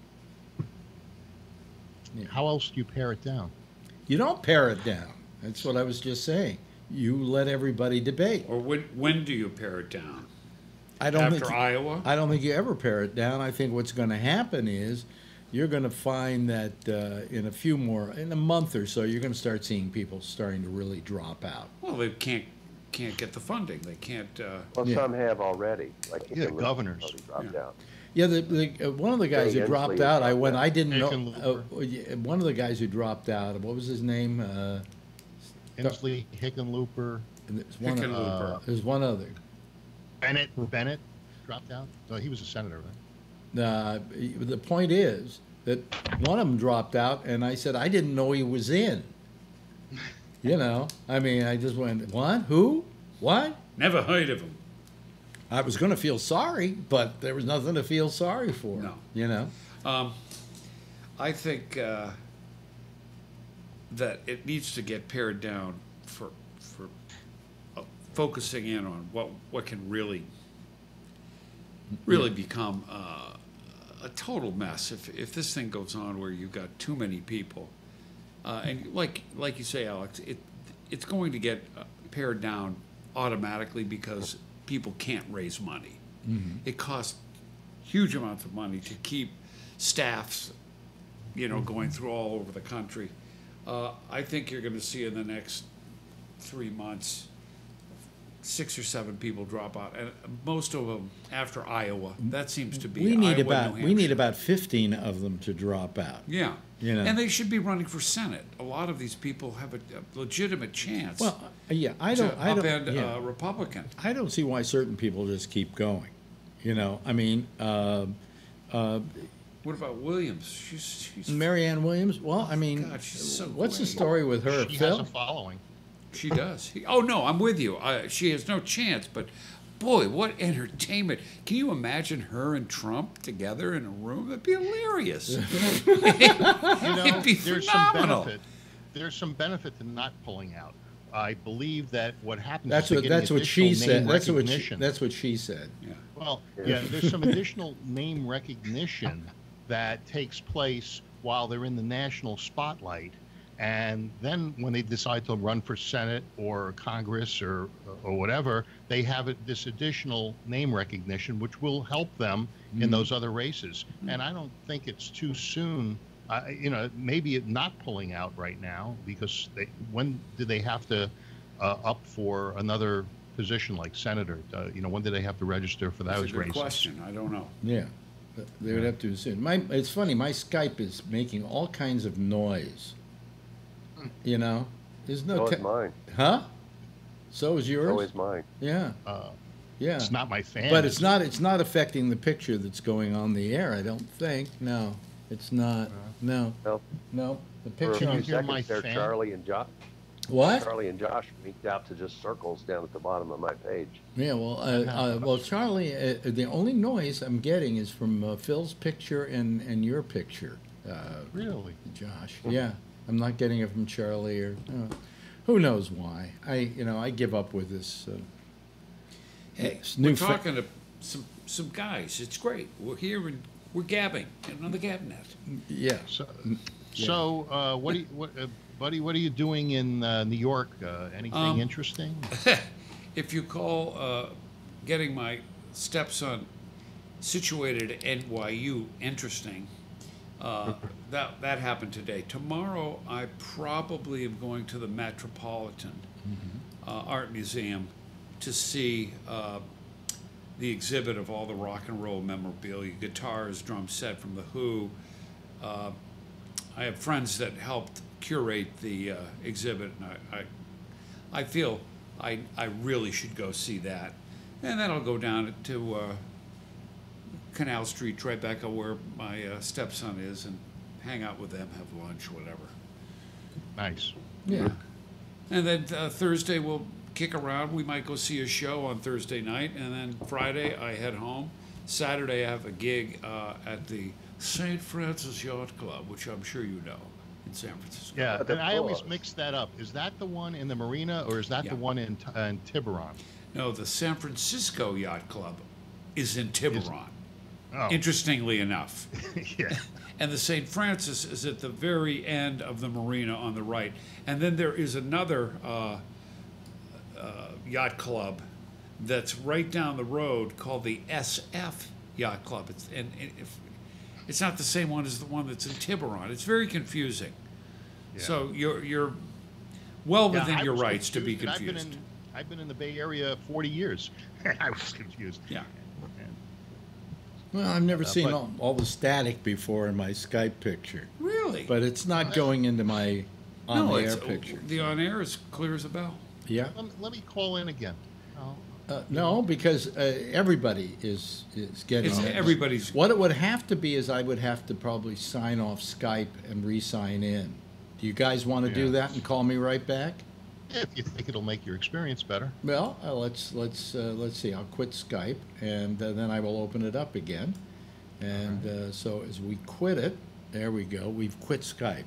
How else do you pare it down? You don't pare it down. That's what I was just saying. You let everybody debate. Or when, when do you pare it down? I don't After think Iowa? I don't think you ever pare it down. I think what's going to happen is you're going to find that uh, in a few more, in a month or so, you're going to start seeing people starting to really drop out. Well, they can't, can't get the funding. They can't, uh, Well, Yeah. some have already, like. Yeah, Hickenlooper governors. Dropped Yeah. out. Yeah, the, the uh, one of the guys Jay who dropped Inslee out, I went. out. I didn't know. Uh, one of the guys who dropped out. What was his name? Uh, Inslee, Hickenlooper, there's one. Hickenlooper. there's one other. Bennet, Bennet dropped out. No, he was a senator, right? Uh, the point is that one of them dropped out, and I said I didn't know he was in. You know, I mean, I just went, what? Who? What? never heard of them. I was going to feel sorry, but there was nothing to feel sorry for. No. You know. Um, I think uh, that it needs to get pared down for for uh, focusing in on what what can really really become uh, a total mess if if this thing goes on where you've got too many people, uh, and like like you say, Alex, it it's going to get uh, pared down automatically because people can't raise money. It costs huge amounts of money to keep staffs, you know, going through all over the country. Uh, I think you're going to see in the next three months six or seven people drop out, and most of them after Iowa. That seems to be We need Iowa, about we need about fifteen of them to drop out. yeah. You know. And they should be running for Senate. A lot of these people have a, a legitimate chance Well, uh, yeah, I don't. I don't. yeah. a Republican. I don't see why certain people just keep going. You know, I mean, uh, uh, What about Williams? She's, she's Marianne Williams. Well, I mean, God, she's so what's the story with her, She has a following. She does. He- oh no, I'm with you. Uh, she has no chance. But boy, what entertainment! Can you imagine her and Trump together in a room? That'd be hilarious. You know, It'd be there's phenomenal. some benefit. There's some benefit to not pulling out. I believe that what happens That's what that's what she said. That's what she, that's what she said. yeah. Well, yeah, there's some additional name recognition that takes place while they're in the national spotlight. And then when they decide to run for Senate or Congress or, or whatever, they have this additional name recognition, which will help them in those other races. And I don't think it's too soon. Uh, you know, maybe it not pulling out right now because they, when do they have to uh, up for another position like senator? Uh, you know, when do they have to register for That's those a good races? question. I don't know. Yeah, they would have to soon. My, it's funny. My Skype is making all kinds of noise. You know, there's no, So te- is mine. huh? So is yours. So is mine. yeah, Uh, yeah. It's not my fan. But it's not. It's not affecting the picture that's going on the air. I don't think. No, it's not. No, No. no. The For a picture. Can you few hear my seconds there, fan? Charlie and Josh, What? Charlie and Josh winked out to just circles down at the bottom of my page. Yeah. Well, uh, uh, well, Charlie. Uh, the only noise I'm getting is from uh, Phil's picture and and your picture, uh, Really? Josh. Yeah. I'm not getting it from Charlie or. Uh, who knows why? I you know I give up with this. Uh, Hey, It's we're new fa- talking to some some guys. It's great. We're here and we're gabbing on the Gabnet. yeah. So, so uh, what do you, what, uh, buddy? What are you doing in uh, New York? Uh, anything Um, interesting? if you call uh, getting my stepson situated at NYU interesting, uh, that that happened today. Tomorrow, I probably am going to the Metropolitan uh, Art Museum to see uh, the exhibit of all the rock and roll memorabilia, guitars, drum set from the Who. Uh, I have friends that helped curate the uh, exhibit, and I, I I feel I, I really should go see that. And then I'll go down to uh, Canal Street, Tribeca, where my uh, stepson is, and hang out with them, have lunch, whatever. Nice. Yeah. And then uh, Thursday we'll kick around. We might go see a show on Thursday night, and then Friday I head home. Saturday I have a gig uh, at the St. Francis Yacht Club, which I'm sure you know in San Francisco. Yeah, and I always mix that up. Is that the one in the marina, or is that Yeah. the one in, uh, in Tiburon? No, the San Francisco Yacht Club is in Tiburon. Oh, Interestingly enough. yeah. And the St. Francis is at the very end of the marina on the right. And then there is another uh, uh, yacht club that's right down the road called the SF Yacht Club. It's, and and if, it's not the same one as the one that's in Tiburon. It's very confusing. So you're, you're well Yeah, within I your was rights to be and I've been confused. in, I've been in the Bay Area 40 years. I was confused. Yeah. Well, I've never seen all, all the static before in my Skype picture, Really? but it's not going into my on no, air picture. the on air is clear as a bell. Yeah. Let me, let me call in again. Uh, no, because uh, everybody is is getting. It's on everybody's. What it would have to be is I would have to probably sign off Skype and re-sign in. Do you guys want to do that and call me right back? If you think it'll make your experience better. Well, uh, let's let's uh, let's see. I'll quit Skype and uh, then I will open it up again. And uh, so as we quit it, there we go. We've quit Skype.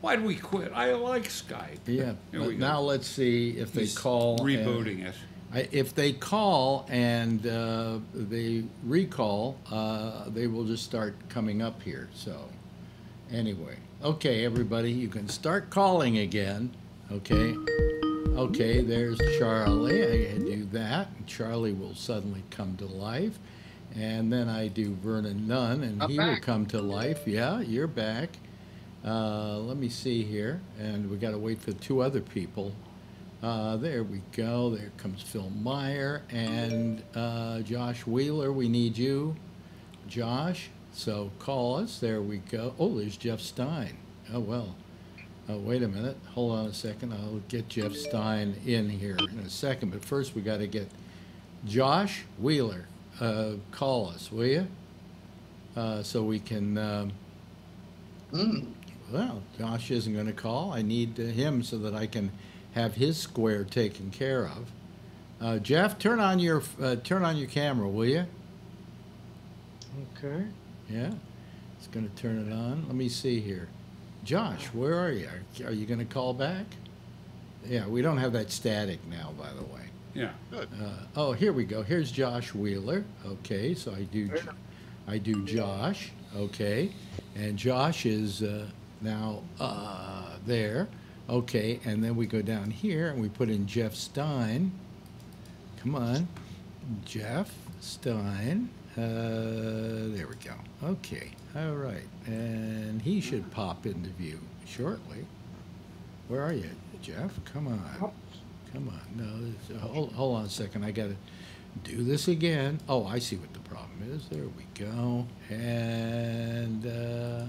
Why do we quit? I like Skype. Yeah. But now let's see if they He's call. and- rebooting it. I, if they call and uh, they recall, uh, they will just start coming up here. So, anyway, okay, everybody, you can start calling again. Okay, okay. There's Charlie. I do that. Charlie will suddenly come to life, and then I do Vernon Nunn, and I'm he will come to life. Yeah, you're back. Uh, let me see here, and we got to wait for two other people. Uh, there we go. There comes Phil Meyer and uh, Josh Wheeler. We need you, Josh. So call us. There we go. Oh, there's Jeff Stein. Oh well. Oh, wait a minute. Hold on a second. I'll get Jeff Stein in here in a second. But first, we got to get Josh Wheeler. Uh, call us, will you? Uh, so we can. Um, well, Josh isn't going to call. I need uh, him so that I can have his square taken care of. Uh, Jeff, turn on your uh, turn on your camera, will you? Okay. Yeah, it's going to turn it on. Let me see here. Josh, where are you? Are, are you going to call back? Yeah, we don't have that static now, by the way. Yeah. Good. Uh, oh, here we go. Here's Josh Wheeler. Okay, so I do, I do Josh. Okay, and Josh is uh, now uh, there. Okay, and then we go down here and we put in Jeff Stein. Come on, Jeff Stein. Uh, there we go. Okay, all right, and he should pop into view shortly. Where are you, Jeff? Come on. Come on, no, this, uh, hold, hold on a second, I gotta do this again. Oh, I see what the problem is, there we go, and, uh,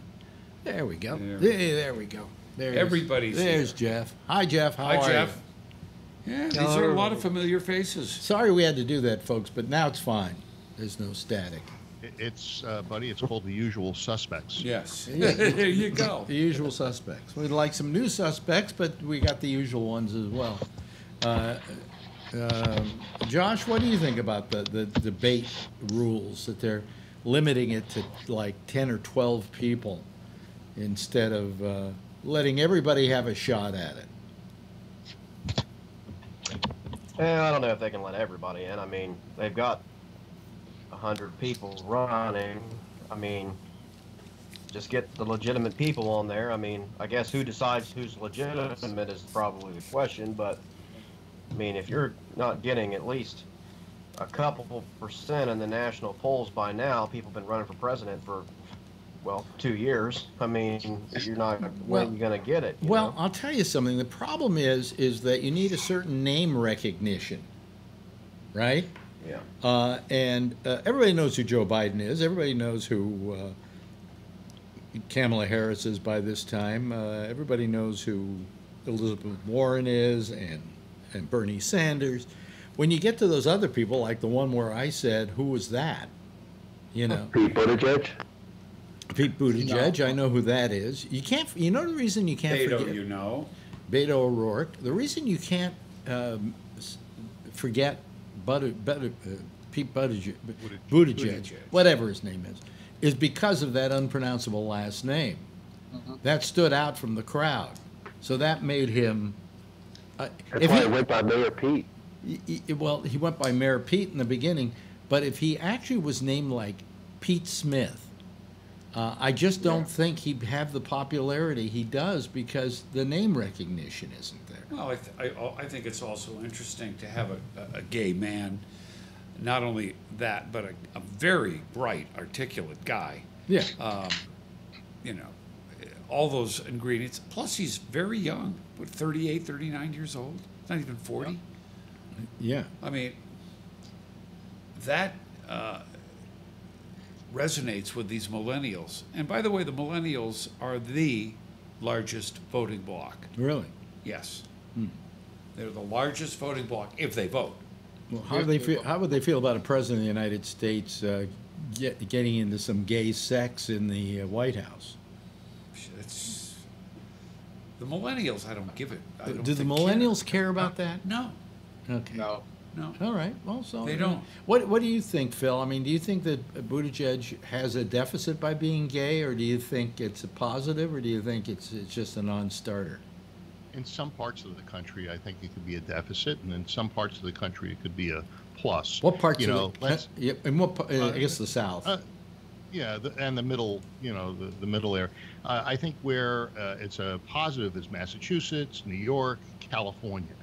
there we go, There. there, there we go. There's, Everybody's There's here. Jeff. Hi, Jeff, how Hi, are Jeff. you? Yeah, these are a lot of familiar faces. Sorry we had to do that, folks, but now it's fine, there's no static. It- It's, uh, buddy, it's called the usual suspects. Yes. Yeah. there you go. The usual suspects. We'd like some new suspects, but we got the usual ones as well. Uh, um, Josh, what do you think about the, the debate rules that they're limiting it to like 10 or 12 people instead of uh, letting everybody have a shot at it? Eh, I don't know if they can let everybody in. I mean, they've got a hundred people running. I mean, just get the legitimate people on there. I mean, I guess who decides who's legitimate is probably the question. But I mean, if you're not getting at least a couple percent in the national polls by now, people have been running for president for well two years. I mean, you're not Well- you going to get it? Well, know? I'll tell you something. The problem is, is that you need a certain name recognition, right? Yeah. Uh, and uh, everybody knows who Joe Biden is. Everybody knows who uh, Kamala Harris is by this time. Uh, everybody knows who Elizabeth Warren is and, and Bernie Sanders. When you get to those other people, like the one where I said, Who was that? You know, Pete Buttigieg. Pete Buttigieg. I know who that is. You can't. You know the reason you can't Beto, forget you know. Beto O'Rourke. The reason you can't um, forget Butter, Butter, uh, Pete Buttigieg, Buttigieg, Buttigieg. whatever his name is, is because of that unpronounceable last name. That stood out from the crowd, so that made him. Uh, That's if why he- I went by Mayor Pete. Y- y- Well, he went by Mayor Pete in the beginning, but if he actually was named like Pete Smith, uh, I just don't think he'd have the popularity he does because the name recognition isn't there. Well, I, th- I, I think it's also interesting to have a, a, a gay man, not only that, but a, a very bright, articulate guy. Yeah. Um, you know, all those ingredients. Plus, he's very young, what, 38, 39 years old? Not even 40. Yeah. I mean, that uh, resonates with these millennials. And by the way, the millennials are the largest voting bloc. Really? Yes. They're the largest voting bloc if they vote. Well, how do they feel? How would they feel about a president of the United States uh, get, getting into some gay sex in the uh, White House? It's the millennials. I don't give it. I don't Do the think millennials care about that? No, Okay. No. no. All right. Well, so They don't. What What do you think, Phil? I mean, do you think that Buttigieg has a deficit by being gay, or do you think it's a positive, or do you think it's it's just a non-starter? In some parts of the country, I think it could be a deficit, and in some parts of the country, it could be a plus. What parts you know? the? let's, yeah, and what? Uh, I guess the South. uh, yeah, the, and the middle, you know, the, the middle area. Uh, I think where uh, it's a positive is Massachusetts, New York, California,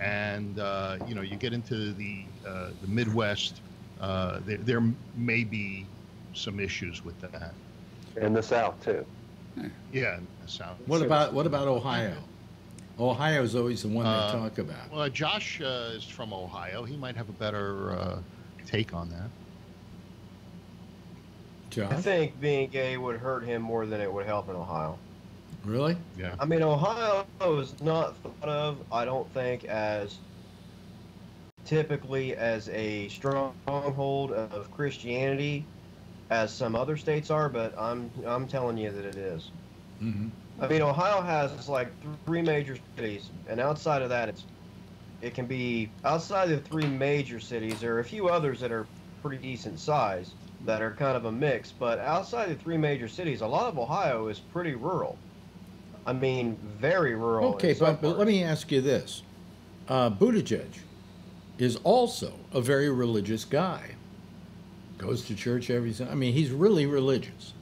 and uh, you know, you get into the uh, the Midwest. Uh, there, there may be some issues with that. In the South, too. Yeah, in the South. what about What about Ohio? Ohio is always the one Uh, they talk about. Well, Josh uh, is from Ohio. He might have a better uh, take on that. Josh, I think being gay would hurt him more than it would help in Ohio. really? Yeah. I mean, Ohio is not thought of, I don't think, as typically as a stronghold of Christianity as some other states are, but I'm I'm telling you that it is. hmm I mean, Ohio has like three major cities, and outside of that, it's it can be outside of the three major cities. There are a few others that are pretty decent size that are kind of a mix, but outside the three major cities, a lot of Ohio is pretty rural. I mean, very rural. Okay, but, but let me ask you this: uh, Buttigieg is also a very religious guy. Goes to church every. I mean, he's really religious,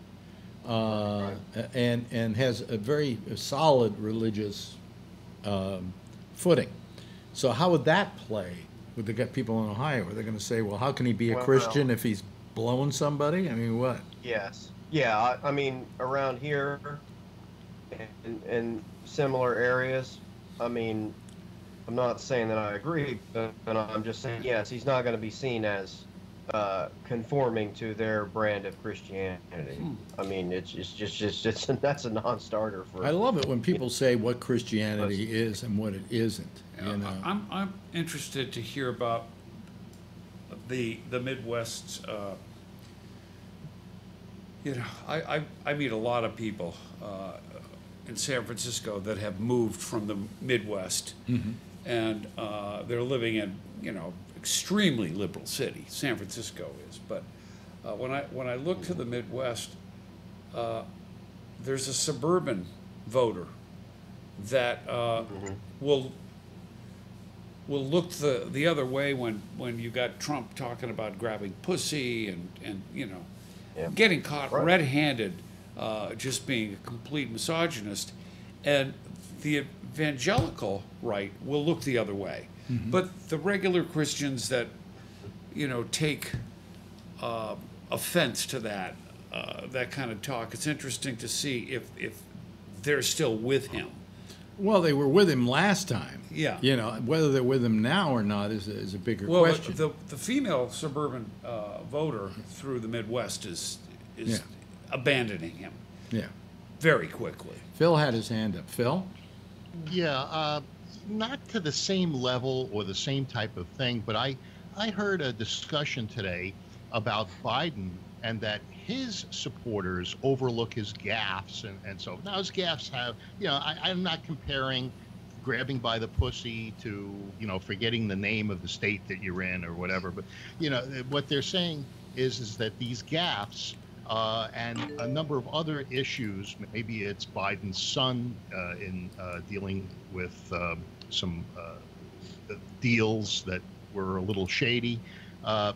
uh, and and has a very solid religious um, footing. So how would that play with the people in Ohio? Are they going to say, "Well, how can he be a Well- Christian if he's blowing somebody?" I mean, what? Yes. Yeah, I, I mean, around here in, in similar areas, I mean, I'm not saying that I agree, but, but I'm just saying, yes, he's not going to be seen as uh, conforming to their brand of Christianity. I mean, it's, it's just, just it's, that's a non-starter for. I love it when people say what Christianity is and what it isn't. You know. I'm, I'm interested to hear about the the Midwest. Uh, you know, I, I, I meet a lot of people uh, in San Francisco that have moved from the Midwest, and uh, they're living in you know extremely liberal city. San Francisco is, but uh, when I when I look to the Midwest, uh, there's a suburban voter that uh, will will look the the other way when when you got Trump talking about grabbing pussy and and you know Yeah. getting caught Right. red-handed, uh, just being a complete misogynist, and the evangelical right will look the other way, but the regular Christians that you know take uh, offense to that uh, that kind of talk. It's interesting to see if if they're still with him. Well, they were with him last time. Yeah. You know, whether they're with him now or not is a, is a bigger Well, question. the, the female suburban uh, voter through the Midwest is is Yeah. abandoning him yeah. very quickly. Phil had his hand up. Phil? Yeah, uh, not to the same level or the same type of thing, but I, I heard a discussion today about Biden and that his supporters overlook his gaffes and, and so now his gaffes have you know I, I'm not comparing grabbing by the pussy to you know forgetting the name of the state that you're in or whatever but you know what they're saying is is that these gaffes uh, and a number of other issues maybe it's biden's son uh, in uh, dealing with um, some uh, deals that were a little shady uh,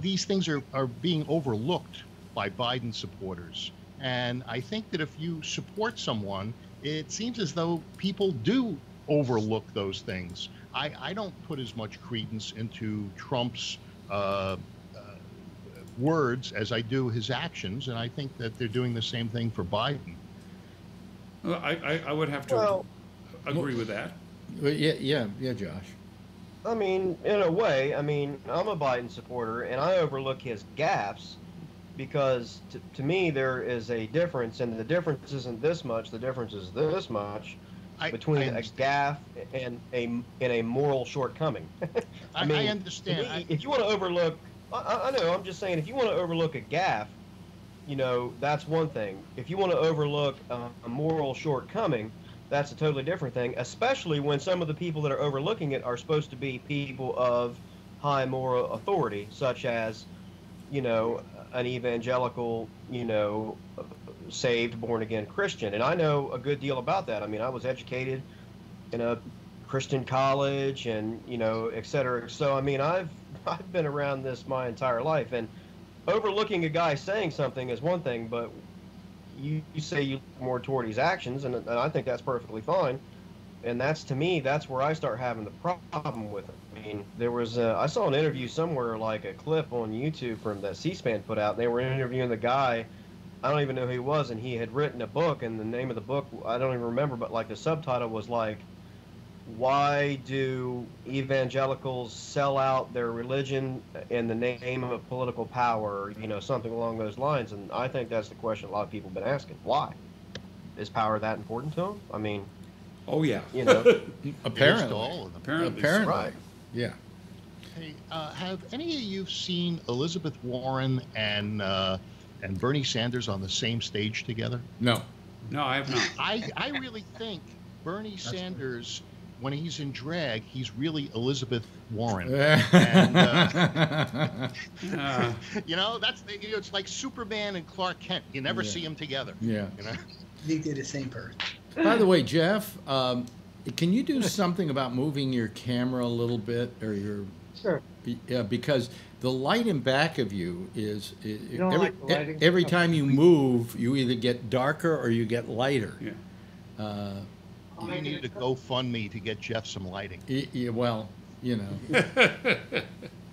these things are, are being overlooked by biden supporters and i think that if you support someone it seems as though people do overlook those things. I, I don't put as much credence into Trump's uh, words as I do his actions, and I think that they're doing the same thing for Biden. Well, I, I, I would have to Well- agree with that. Well, yeah, yeah, yeah, Josh. I mean, in a way, I mean, I'm a Biden supporter, and I overlook his gaffes because to, to me there is a difference, and the difference isn't this much. The difference is this much I, between I a understand. gaffe and a and a moral shortcoming. I, I mean, to understand. me, I- if you want to overlook, I- I, know. I'm just saying, if you want to overlook a gaffe, you know, that's one thing. If you want to overlook a, a moral shortcoming, that's a totally different thing. Especially when some of the people that are overlooking it are supposed to be people of high moral authority, such as, you know, an evangelical, you know, saved, born again Christian. And I know a good deal about that. I mean, I was educated in a Christian college and, you know, et cetera. So, I mean, I've, I've been around this my entire life. And overlooking a guy saying something is one thing, but you, you say you look more toward his actions, and, and I think that's perfectly fine. And that's to me, that's where I start having the problem with it. I mean, there was a, I saw an interview somewhere, like a clip on YouTube from that C-SPAN put out. They were interviewing the guy. I don't even know who he was, and he had written a book, and the name of the book I don't even remember, but like the subtitle was like, "Why do evangelicals sell out their religion in the name of political power?" You know, something along those lines. And I think that's the question a lot of people have been asking. Why is power that important to them? I mean, Oh yeah. you know, It is to Apparently. all. Apparently. Apparently. right? Yeah. Hey, uh, have any of you seen Elizabeth Warren and uh, and Bernie Sanders on the same stage together? No. No, I have not. I, I really think Bernie Sanders, when he's in drag, he's really Elizabeth Warren. and, uh, Uh, you know, that's the, you know, it's like Superman and Clark Kent. You never Yeah. see them together. yeah. You know, They did the same person. By the way, Jeff, um, can you do something about moving your camera a little bit or your? Sure. Yeah, because the light in back of you is, i You don't every, like the every time you move, you either get darker or you get lighter. yeah. Uh, you need to GoFundMe to get Jeff some lighting. y- y- well, you know.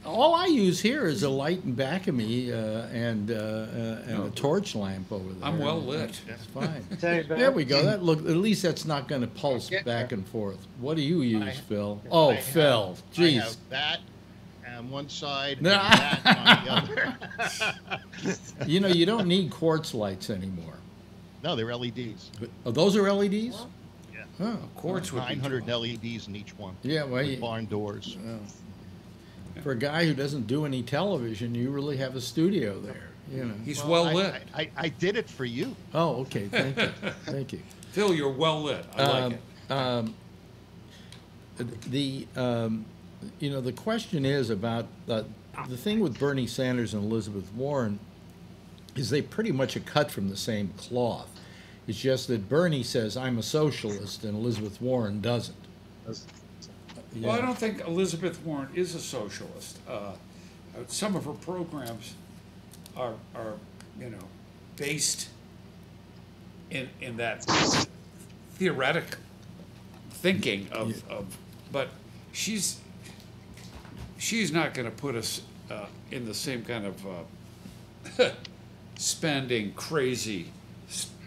All I use here is a light in back of me uh, and uh, uh, and a torch lamp over there. I'm well lit. That's fine. Tell you about- There we go. That look. At least that's not going to pulse back there. and forth. What do you use, I- Phil? Oh, I have- Phil. I Jeez. have that on one side and that on the other. You know, you don't need quartz lights anymore. no, they're LEDs. Oh, those are LEDs? Yeah. Oh, Quartz would be 900 too LEDs in each one. yeah. Well, With you, barn doors. for a guy who doesn't do any television, you really have a studio there. You know. He's well, I- lit. I, I, I did it for you. Oh, okay. Thank you. Thank you. Phil, you're well lit. I like Um, it. um, the um, you know the question is about uh, the thing with Bernie Sanders and Elizabeth Warren is they pretty much are cut from the same cloth. It's just that Bernie says I'm a socialist and Elizabeth Warren doesn't. Well, I don't think Elizabeth Warren is a socialist. Uh, uh, some of her programs are, are, you know, based in in that theoretic thinking of, of but she's she's not going to put us uh, in the same kind of uh, spending crazy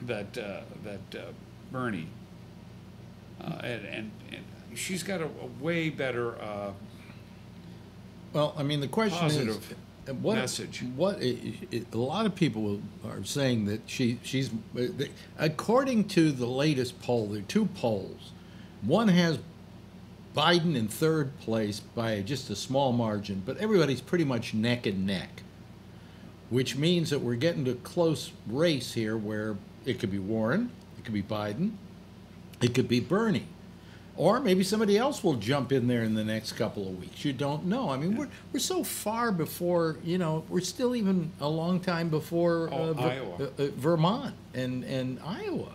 that uh, that uh, Bernie uh, and, and and she's got a, a way better uh, Well, I mean, the question Positive is, what message. What i i a lot of people are saying that she she's uh, according to the latest poll, there are two polls. One has Biden in third place by just a small margin, but everybody's pretty much neck and neck, which means that we're getting to a close race here where it could be Warren, it could be Biden, it could be Bernie. Or maybe somebody else will jump in there in the next couple of weeks. You don't know. I mean, we're, we're so far before, you know, we're still even a long time before Oh, Ver- Iowa. uh, uh, Vermont and, and Iowa.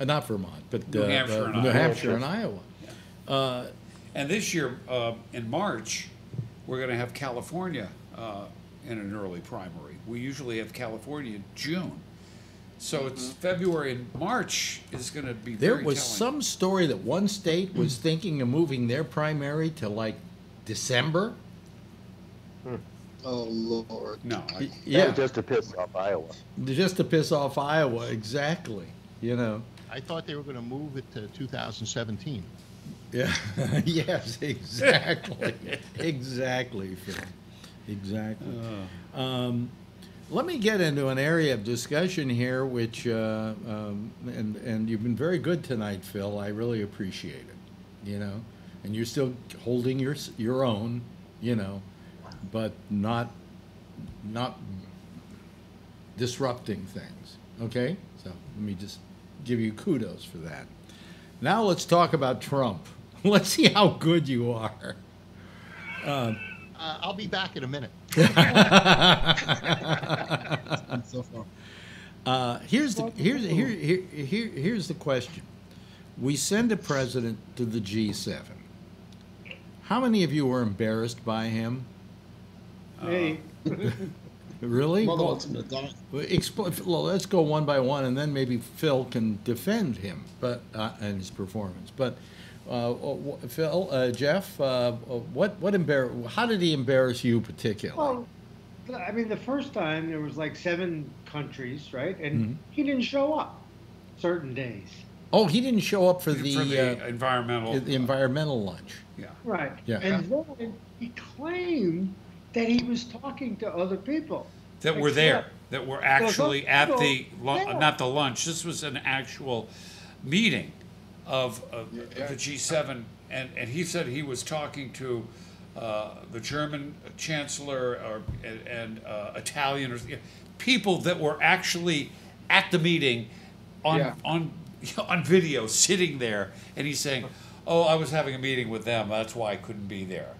Uh, not Vermont, but New uh, Hampshire uh, and New Iowa. Hampshire and Iowa. Uh, And this year, uh, in March, we're going to have California uh, in an early primary. We usually have California in June. So it's February and March is going to be there very was telling. some story that one state was thinking of moving their primary to like December. Oh Lord. No, I, Yeah, just to piss off Iowa. just to piss off Iowa, exactly. You know. I thought they were going to move it to 2017. Yeah. yes, exactly. exactly, Phil. Exactly. Um, let me get into an area of discussion here, which, uh, um, and, and you've been very good tonight, Phil. I really appreciate it. You know, and you're still holding your your own, you know, but not not disrupting things. Okay, so let me just give you kudos for that. Now let's talk about Trump. Let's see how good you are. Uh, I'll be back in a minute. So far. Uh, here's the here's here, here, here here's the question. We send a president to the G7. How many of you were embarrassed by him? Hey, Really? Well, wants him to die. well, well, let's go one by one, and then maybe Phil can defend him, but uh, and his performance. But uh, Phil, uh, Jeff, uh, what what embar- How did he embarrass you particularly? well, I mean, the first time there was like seven countries, right? And Mhm. he didn't show up certain days. oh, he didn't show up for the, for the uh, environmental. the environmental lunch. yeah. Right. Yeah. And then he claimed that he was talking to other people. that were there, that were actually at the, lu- not the lunch, this was an actual meeting of, of the G7, and, and he said he was talking to uh, the German chancellor or, and, and uh, Italian, or people that were actually at the meeting on, Yeah. on, on video, sitting there, and he's saying, oh, I was having a meeting with them, that's why I couldn't be there.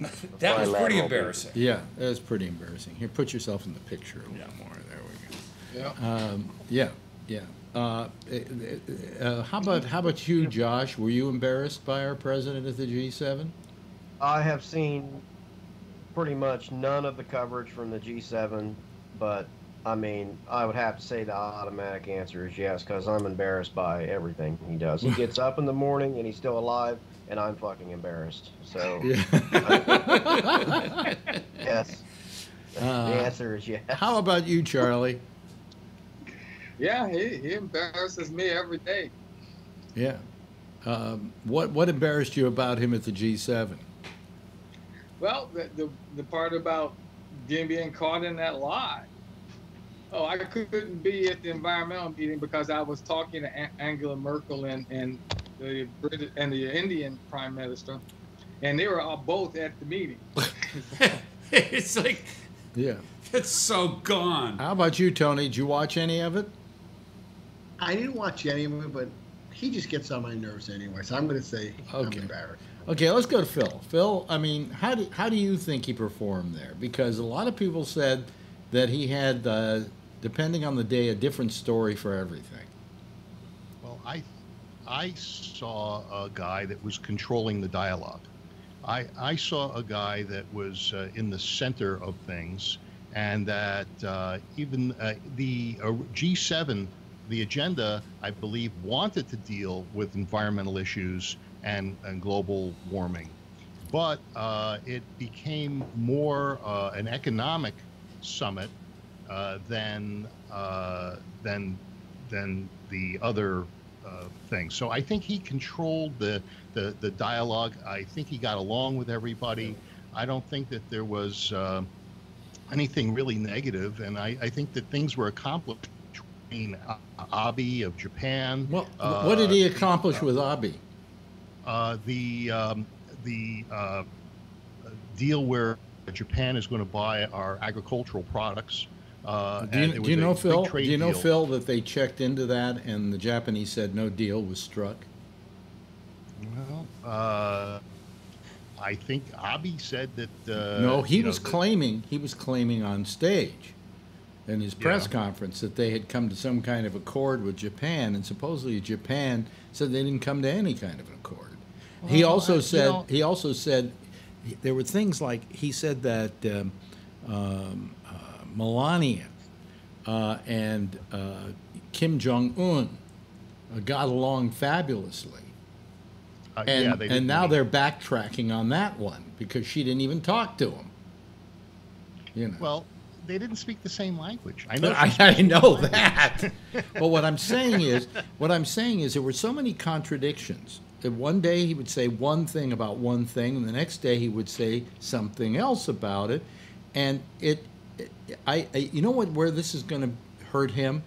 That was pretty embarrassing. Yeah, that was pretty embarrassing. Here, put yourself in the picture a little more. There we go. Yeah. Um, yeah, yeah. Uh, uh, uh, how about how about you, Josh? Were you embarrassed by our president at the G7? I have seen pretty much none of the coverage from the G7, but I mean, I would have to say the automatic answer is yes, because I'm embarrassed by everything he does. He gets up in the morning and he's still alive, and I'm fucking embarrassed. So, yes. the Uh, answer is yes. How about you, Charlie? Yeah, he, he embarrasses me every day. Yeah. Um, what what embarrassed you about him at the G7? Well, the, the, the part about getting being caught in that lie. Oh, I couldn't be at the environmental meeting because I was talking to An- Angela Merkel and, and the British and the Indian Prime Minister, and they were all both at the meeting. it's like, Yeah. it's so gone. How about you, Tony? Did you watch any of it? I didn't watch any of it, but he just gets on my nerves anyway. So I'm going to say Okay. I'm embarrassed. Okay, let's go to Phil. Phil, I mean, how do how do you think he performed there? Because a lot of people said that he had, uh, depending on the day, a different story for everything. Well, I, I saw a guy that was controlling the dialogue. I, I saw a guy that was uh, in the center of things, and that uh, even uh, the uh, G7, the agenda, I believe, wanted to deal with environmental issues and, and global warming, but uh, it became more uh, an economic summit uh, than uh, than than the other uh, things. So I think he controlled the, the the dialogue. I think he got along with everybody. I don't think that there was uh, anything really negative, and I, I think that things were accomplished between A- Abe of Japan. Well, uh, what did he accomplish with Abe? Uh, the um, the uh, deal where Japan is going to buy our agricultural products. Uh, Do you, do you know, Phil? Do you know, deal. Phil, that they checked into that and the Japanese said no deal was struck? Well, uh, I think Abe said that. Uh, no, he know, was that- claiming he was claiming on stage in his press Yeah. conference that they had come to some kind of accord with Japan, and supposedly Japan said they didn't come to any kind of an accord. he also I- you said know- he also said there were things like he said that um, um, uh, Melania uh, and uh, Kim Jong Un uh, got along fabulously. Uh, And, yeah, they and now they're backtracking on that one because she didn't even talk to him. You know. Well, they didn't speak the same language. I know. I, I know that. but what I'm saying is, what I'm saying is, there were so many contradictions. That one day he would say one thing about one thing, and the next day he would say something else about it, and it, it I, I, you know what, where this is going to hurt him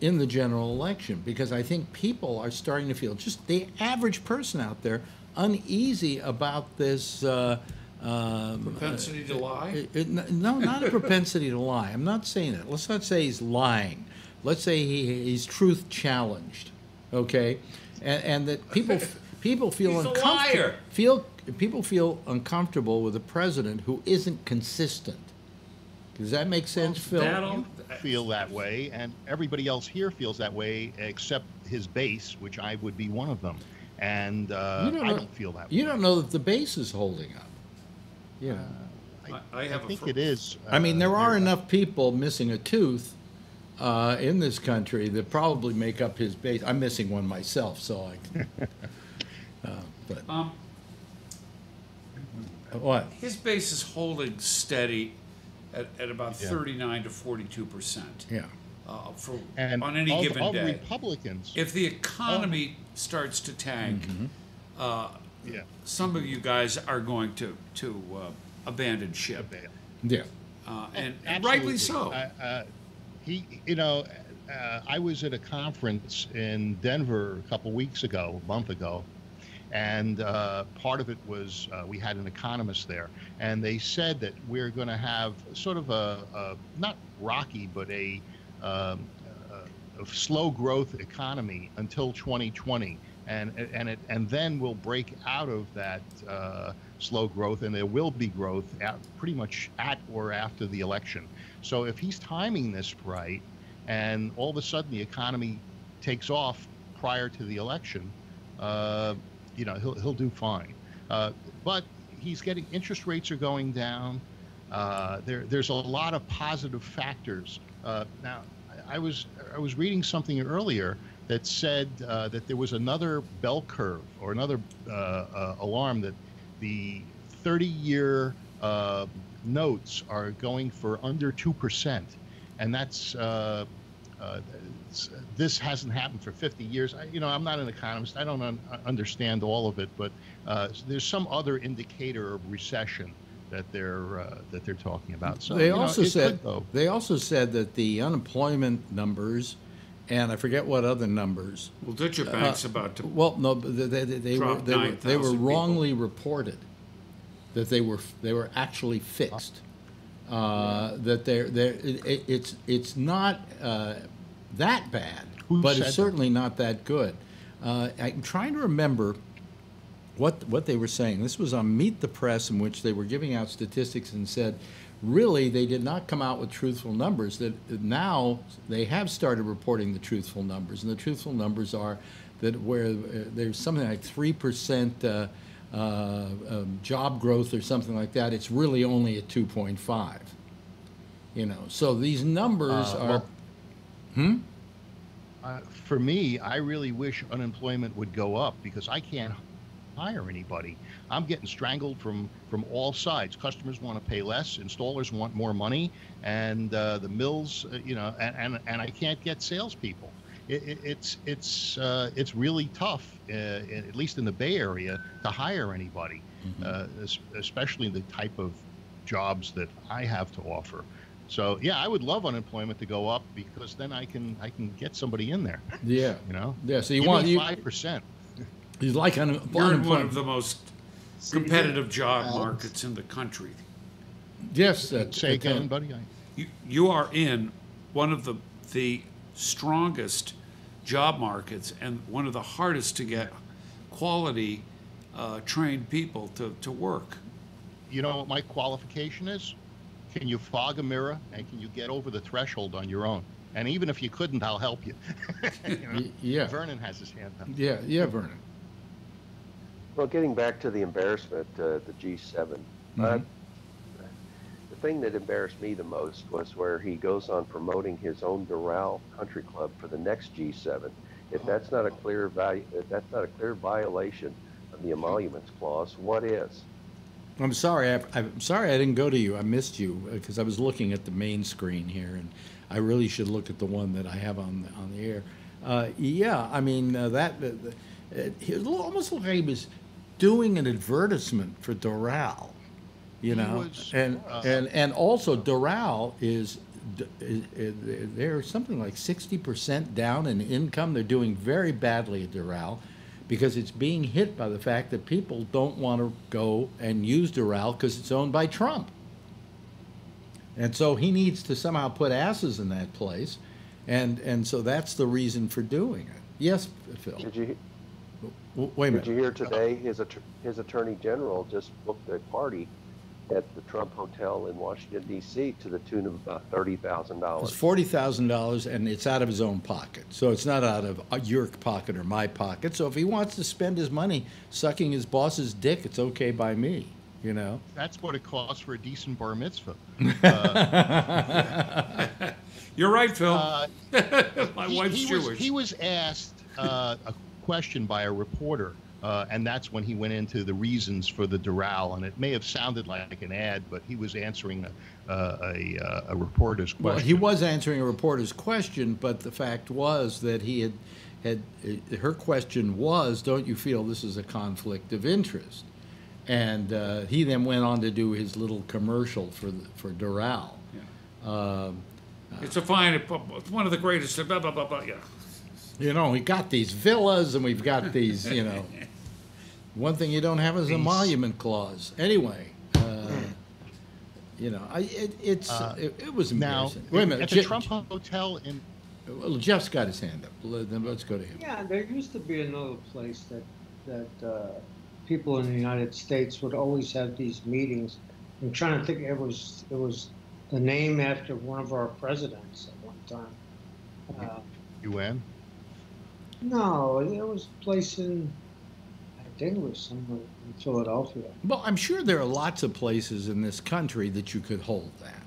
in the general election, because I think people are starting to feel just the average person out there uneasy about this. Uh, um, Propensity to lie? it- it- no, not a propensity to lie. I'm not saying that. Let's not say he's lying. Let's say he, he's truth challenged, okay? And, and that people people feel He's a uncomfortable. liar. Feel people feel uncomfortable with a president who isn't consistent. Does that make sense, Phil? That'll- feel that way, and everybody else here feels that way, except his base, which I would be one of them. And uh, You don't I know- don't feel that You way. don't know that the base is holding up. You know. I, I have I a think fr- it is. I mean, uh, there are enough people missing a tooth uh, in this country that probably make up his base. I'm missing one myself, so I. uh, but Um, what? his base is holding steady at, at about Yeah. 39 to 42 percent Yeah. uh, for and on any of, given of day. Republicans. If the economy starts to tank, Mm-hmm. uh, yeah, some of you guys are going to to uh, abandon ship, bail. Yeah. uh, and, and rightly so. Uh, uh, he, you know, uh, I was at a conference in Denver a couple weeks ago, a month ago, and uh, part of it was uh, we had an economist there, and they said that we're going to have sort of a, a not rocky, but a, um, a, a slow growth economy until 2020. And, and it and then we'll break out of that uh, slow growth, and there will be growth at, pretty much at or after the election. So if he's timing this right, and all of a sudden the economy takes off prior to the election, uh, you know he'll he'll do fine. Uh, but he's getting interest rates are going down. Uh, there there's a lot of positive factors. Uh, now I I was I was reading something earlier that said uh, that there was another bell curve or another uh, uh, alarm that the 30-year uh, notes are going for under two percent, and that's uh, uh, this hasn't happened for 50 years. I, you know, I'm not an economist. I don't un- understand all of it, but uh, there's some other indicator of recession that they're uh, that they're talking about. So they you know, also said could they also said that the unemployment numbers, and I forget what other numbers. well, Deutsche Bank's about to. Well, no, but they, they, they were Drop they were, they were 9,000 people. wrongly reported that they were they were actually fixed. Uh, that they're they're it, it- it's it's not uh, that bad, Who but said it's that? certainly not that good. Uh, I'm trying to remember what what they were saying. This was on Meet the Press, in which they were giving out statistics and said, really, they did not come out with truthful numbers. That now they have started reporting the truthful numbers, and the truthful numbers are that where uh, there's something like three percent. Uh, uh, um, job growth or something like that, it's really only at 2.5. You know, so these numbers Uh, are. well- hmm? Uh, for me, I really wish unemployment would go up because I can't hire anybody. I'm getting strangled from from all sides. Customers want to pay less, installers want more money, and uh, the mills, uh, you know, and, and and I can't get salespeople. It, it, it's it's uh, it's really tough, uh, at least in the Bay Area, to hire anybody, uh, es- especially the type of jobs that I have to offer. So yeah, I would love unemployment to go up because then I can I can get somebody in there. Yeah. You know, Yeah, so you Give want five percent. He's like un- You're in one of the most competitive job markets in the country. yes, that's Say again, again. buddy. I- You, you are in one of the the strongest job markets and one of the hardest to get quality uh, trained people to, to work. You know what my qualification is? Can you fog a mirror and can you get over the threshold on your own? And even if you couldn't, I'll help you. You know? Yeah. Vernon has his hand up. Yeah, yeah, Vernon. Well, getting back to the embarrassment, uh, the G7, uh, Mhm. the thing that embarrassed me the most was where he goes on promoting his own Doral Country Club for the next G7. If that's not a clear value, if that's not a clear violation of the emoluments clause, what is? I'm sorry. I, I'm sorry I didn't go to you. I missed you because I was looking at the main screen here, and I really should look at the one that I have on the, on the air. Uh, yeah, I mean uh, that. Uh, it, it almost looked like he was doing an advertisement for Doral, you know, was, and uh, and and also Doral is. is- is- They're something like 60% down in income. They're doing very badly at Doral because it's being hit by the fact that people don't want to go and use Doral because it's owned by Trump. And so he needs to somehow put asses in that place. And, and so that's the reason for doing it. Yes, Phil. Did you W- Wait a minute. did you hear today his att- his attorney general just booked a party at the Trump Hotel in Washington D.C. to the tune of about $30,000? It's dollars. forty thousand dollars, and it's out of his own pocket. So it's not out of uh, your pocket or my pocket. So if he wants to spend his money sucking his boss's dick, it's okay by me. You know. That's what it costs for a decent bar mitzvah. You're right, Phil. Uh, My he, wife's he Jewish. Was, he was asked uh, a question by a reporter, uh, and that's when he went into the reasons for the Doral. And it may have sounded like an ad, but he was answering a, uh, a, uh, a reporter's question. Well, he was answering a reporter's question, but the fact was that he had had uh, her question was, "Don't you feel this is a conflict of interest?" And uh, he then went on to do his little commercial for the, for Doral. Um, it's a fine, it's one of the greatest. Blah, blah, blah, blah, yeah. You know, we got these villas and we've got these, you know. One thing you don't have is a monument clause. Anyway, uh, you know, I, it, it's Uh, it, it was now, embarrassing. Wait a minute, at the Je- Trump Hotel in well, Jeff's got his hand up. Let- Then let's go to him. Yeah, there used to be another place that that uh, people in the United States would always have these meetings. I'm trying to think. It was it was the name after one of our presidents at one time. Uh, UN. No, it was a place in. I think it was somewhere in Philadelphia. Well, I'm sure there are lots of places in this country that you could hold that.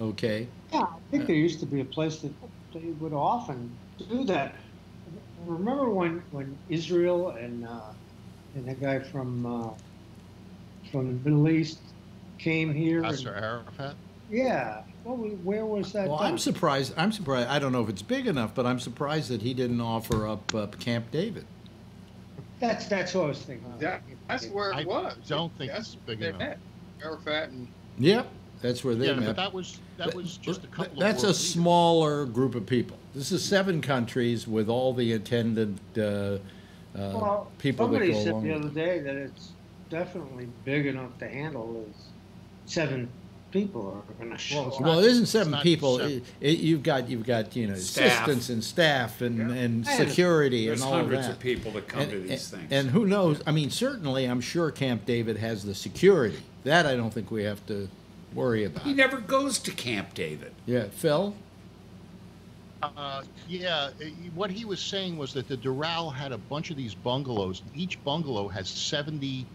Okay. Yeah, I think there used to be a place that they would often do that. Remember when when Israel and uh, and the guy from uh, from the Middle East came here? and- Yasser Arafat. Yeah. What was, where was that? Well, done? I'm surprised. I'm surprised. I don't know if it's big enough, but I'm surprised that he didn't offer up uh, Camp David. That's that's what I was thinking. That, that's where I it was. don't think That's it's big they enough. met. Arafat and Yep, that's where they Yeah, met. but that was that was just a couple. That's of a leaders. smaller group of people. This is seven countries with all the attendant uh, uh, well, people that go. somebody go said the other day that it's definitely big enough to handle is seven people are going to show it's up. Well, it isn't seven not people. seven. It, it, you've got you've got you know Staff. assistants and staff and, and security There's and all of hundreds that. of people that come and, to these and- things. And who knows? I mean, certainly, I'm sure Camp David has the security. That I don't think we have to worry about. he never goes to Camp David. Yeah, Phil. Uh, yeah, uh, what he was saying was that the Doral had a bunch of these bungalows. Each bungalow has 70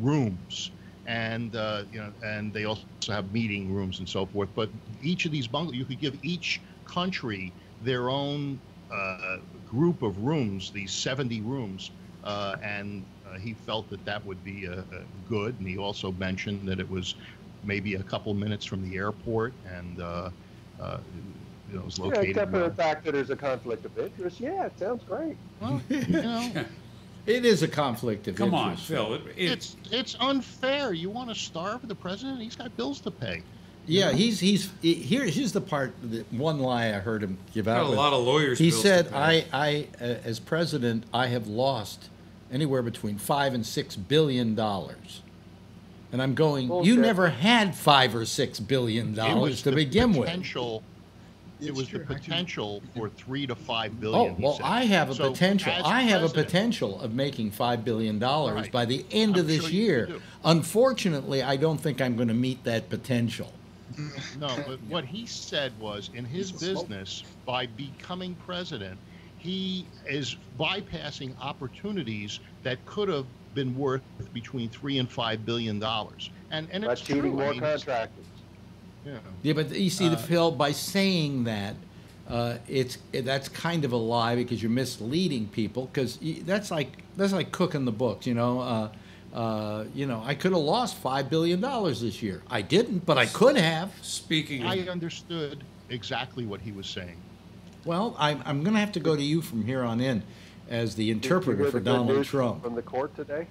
rooms, and uh, you know, and they also have meeting rooms and so forth. But each of these bungalows, you could give each country their own uh, group of rooms, these 70 rooms, uh, and uh, he felt that that would be uh, uh, good. And he also mentioned that it was maybe a couple minutes from the airport, and uh, uh, you know, it was Yeah, located. except for the fact that there's a conflict of interest. Yeah, it sounds great. Well, you know, It is a conflict of Come on, interest. Phil. It, it, it's it's unfair. You want to starve the president? He's got bills to pay. Yeah, he's he's he- here. Here's the part. That one lie I heard him give out. got out. a with. lot of lawyers. He bills to said, pay. "I, I, uh, as president, I have lost anywhere between five and six billion dollars. And I'm going, you never had five or six billion dollars to the begin with. Potential, It was the true. I can- potential for three to five oh, billion. he well. I have a So, potential, I have a potential of making five billion dollars Right. by the end of I'm this sure year. Unfortunately, I don't think I'm gonna meet that potential. No, but what he said was in his He's a smoke. business, by becoming president, he is bypassing opportunities that could have been worth between three and five billion dollars. And and By it's cheating true. more I contractors. Yeah. Yeah, but you see, the Uh, Phil, by saying that, uh, it's that's kind of a lie because you're misleading people. Because that's like that's like cooking the books, you know. Uh, uh, you know, I could have lost five billion dollars this year. I didn't, but I could have. Speaking I understood exactly what he was saying. Well, I'm I'm going to have to go to you from here on in as the interpreter for the good Donald news Trump. From the court today?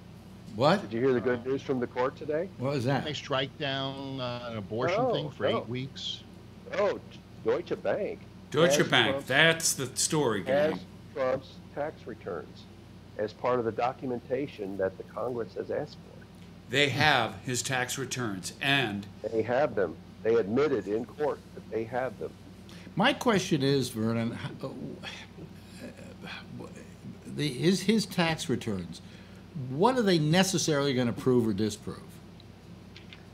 What? Did you hear the good news from the court today? What was that? They strike down uh, an abortion No, thing for no. eight weeks. Oh, Deutsche Bank. Deutsche has Bank, Trump's- that's the story, has gang. Trump's tax returns as part of the documentation that the Congress has asked for. They have his tax returns, and They have them. They admitted in court that they have them. My question is, Vernon, h- uh, the, his, his tax returns, what are they necessarily going to prove or disprove?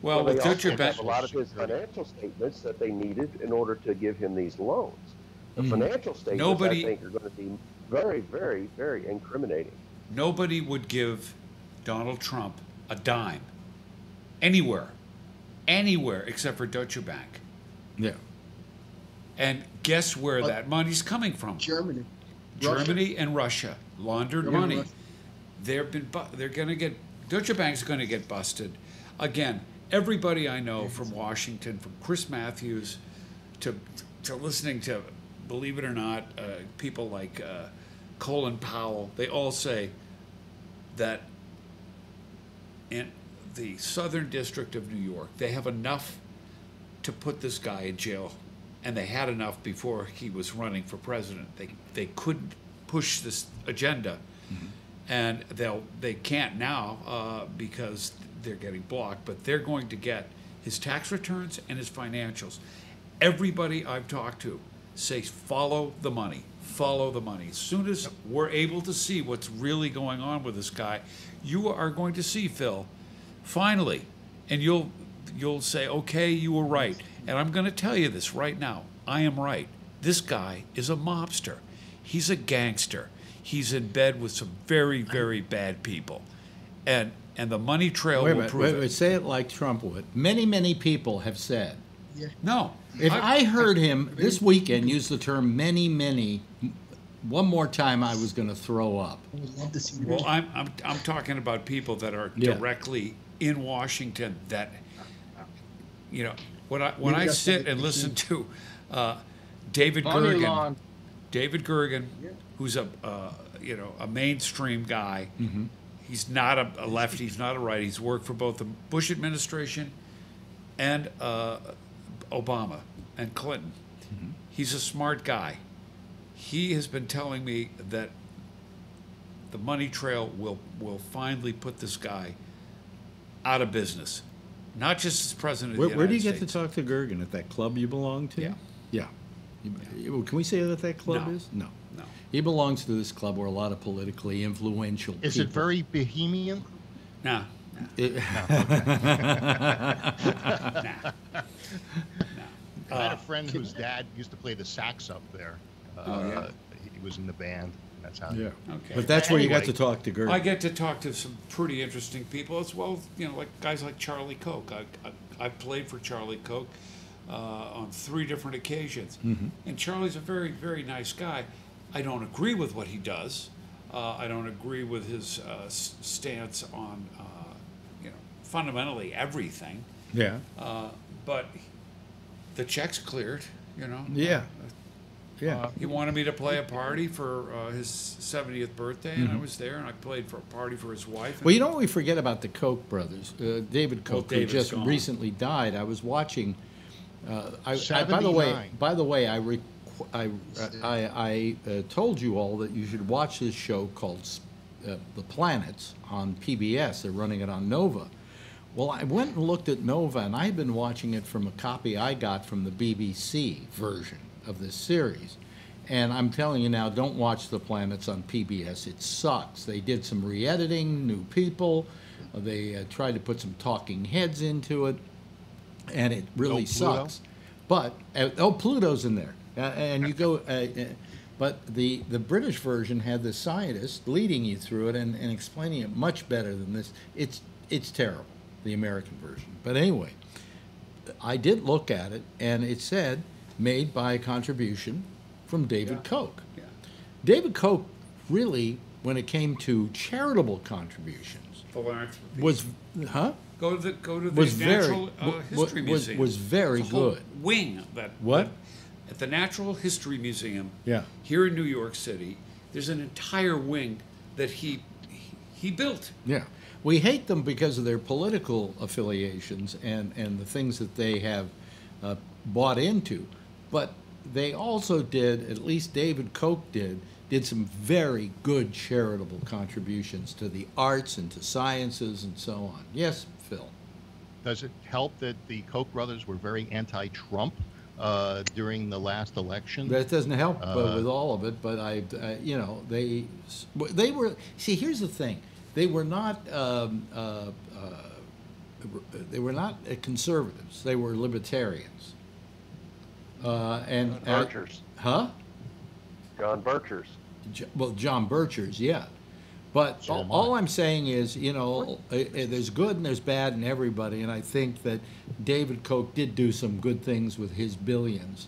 well, they with also Deutsche have Bank, a lot of his financial statements that they needed in order to give him these loans. The hmm. financial statements, Nobody- I think, are going to be very, very, very incriminating. nobody would give Donald Trump a dime anywhere, anywhere except for Deutsche Bank. Yeah. And guess where But- that money's coming from? Germany. Russia. Germany and Russia laundered Germany money. Russia. They've been bu- they're going to get Deutsche Bank's going to get busted. Again, everybody I know from Washington, from Chris Matthews to to listening to, believe it or not, uh, people like uh, Colin Powell, they all say that in the Southern District of New York, they have enough to put this guy in jail, and they had enough before he was running for president. They they couldn't push this agenda, and they'll they can't now uh, because they're getting blocked. But they're going to get his tax returns and his financials. Everybody I've talked to says follow the money, follow the money. As soon as we're able to see what's really going on with this guy, you are going to see Phil finally and you'll you'll say okay you were right and i'm going to tell you this right now i am right this guy is a mobster he's a gangster he's in bed with some very very bad people and and the money trail Wait will minute. prove Wait, it wait, say it like Trump would. Many, many people have said. no If I, heard him this weekend use the term many, many, one more time, I was going to throw up. Love to see Well, I'm, I'm, I'm talking about people that are Yeah. directly in Washington that, you know, when I, when I sit and listen to uh, David Money Gergen, lawn- David Gergen, who's a, uh, you know, a mainstream guy. He's not a, a left, he's not a right. He's worked for both the Bush administration and uh, Obama and Clinton. He's a smart guy. He has been telling me that the money trail will will finally put this guy out of business, not just as president. Where, of the where do you United get to talk to Gergen? At that club you belong to? Yeah. Yeah. You- Can we say that that club No. is? No. No. He belongs to this club where a lot of politically influential people. Is people. it very bohemian? Nah, It- I had a friend whose dad used to play the sax up there. Uh, Oh, yeah? He was in the band. That's how. yeah. Okay. But that's where you got to talk to Gergen. I get to talk to some pretty interesting people as well. You know, like guys like Charlie Koch. I, I, I've played for Charlie Koch uh, on three different occasions, and Charlie's a very, very nice guy. I don't agree with what he does. Uh, I don't agree with his uh, stance on, uh, you know, fundamentally everything. yeah. Uh, but the check's cleared. You know. Yeah. Yeah. Uh, he wanted me to play a party for uh, his 70th birthday, and I was there, and I played for a party for his wife. Well, you know what we forget about the Koch brothers? Uh, David Koch, who just gone. recently died. I was watching. Uh, I, I, by the way, by the way, I requ- I I, I uh, told you all that you should watch this show called uh, the planets on PBS. They're running it on Nova. Well, I went and looked at Nova, and I had been watching it from a copy I got from the BBC version of this series. And I'm telling you now, don't watch the planets on PBS. It sucks. They did some re-editing, new people. Uh, They uh, tried to put some talking heads into it, and it really No sucks. But uh, oh, Pluto's in there, uh, and you go. Uh, uh, but the the British version had the scientist leading you through it and, and explaining it much better than this. It's it's terrible, the American version. But anyway, I did look at it, and it said made by a contribution from David Koch. Yeah. David Koch really, when it came to charitable contributions, Philanthropy. was huh go to the go to the was very Natural uh, wa- wa- History was, Museum. was very It's a whole good. Wing that What? that- at the Natural History Museum. Yeah. Here in New York City, there's an entire wing that he he, he built. Yeah. We hate them because of their political affiliations and, and the things that they have uh, bought into. But they also did, at least David Koch did, did some very good charitable contributions to the arts and to sciences and so on. Yes, Phil. Does it help that the Koch brothers were very anti-Trump uh, during the last election? That doesn't help uh, Uh, with all of it, but I, uh, you know, they they were. See, here's the thing: they were not. Um, uh, uh, they were not uh, conservatives. They were libertarians. Uh, and uh, Birchers. huh? John Birchers. J- Well, John Birchers, yeah. But all, all I'm saying is, you know, there's good and there's bad in everybody, and I think that David Koch did do some good things with his billions.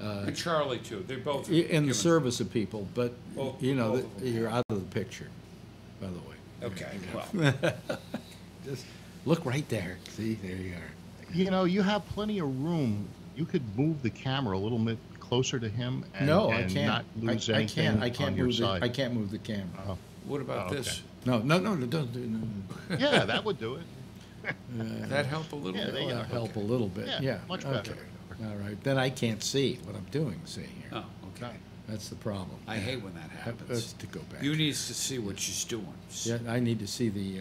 Uh, And Charlie too. They're both I- in the service of people, but Both- you know, both that of them. you're out of the picture, by the way. Okay. Well, Just look right there. See, there you are. You know, you have plenty of room. You could move the camera a little bit closer to him and, no, I can't. not lose I, I can't. I can't move the. I can't move the camera. Oh. What about Oh, this? No, no, no, no, don't do. No, no. yeah, that would do it. That help a little Yeah, bit. they- That'll help a little bit. Yeah, Yeah, much better. Okay. All right. Then I can't see what I'm doing. See here. Oh, okay. That's the problem. I hate when that That's happens. to go back. You need to see what she's doing. Yeah, I need to see the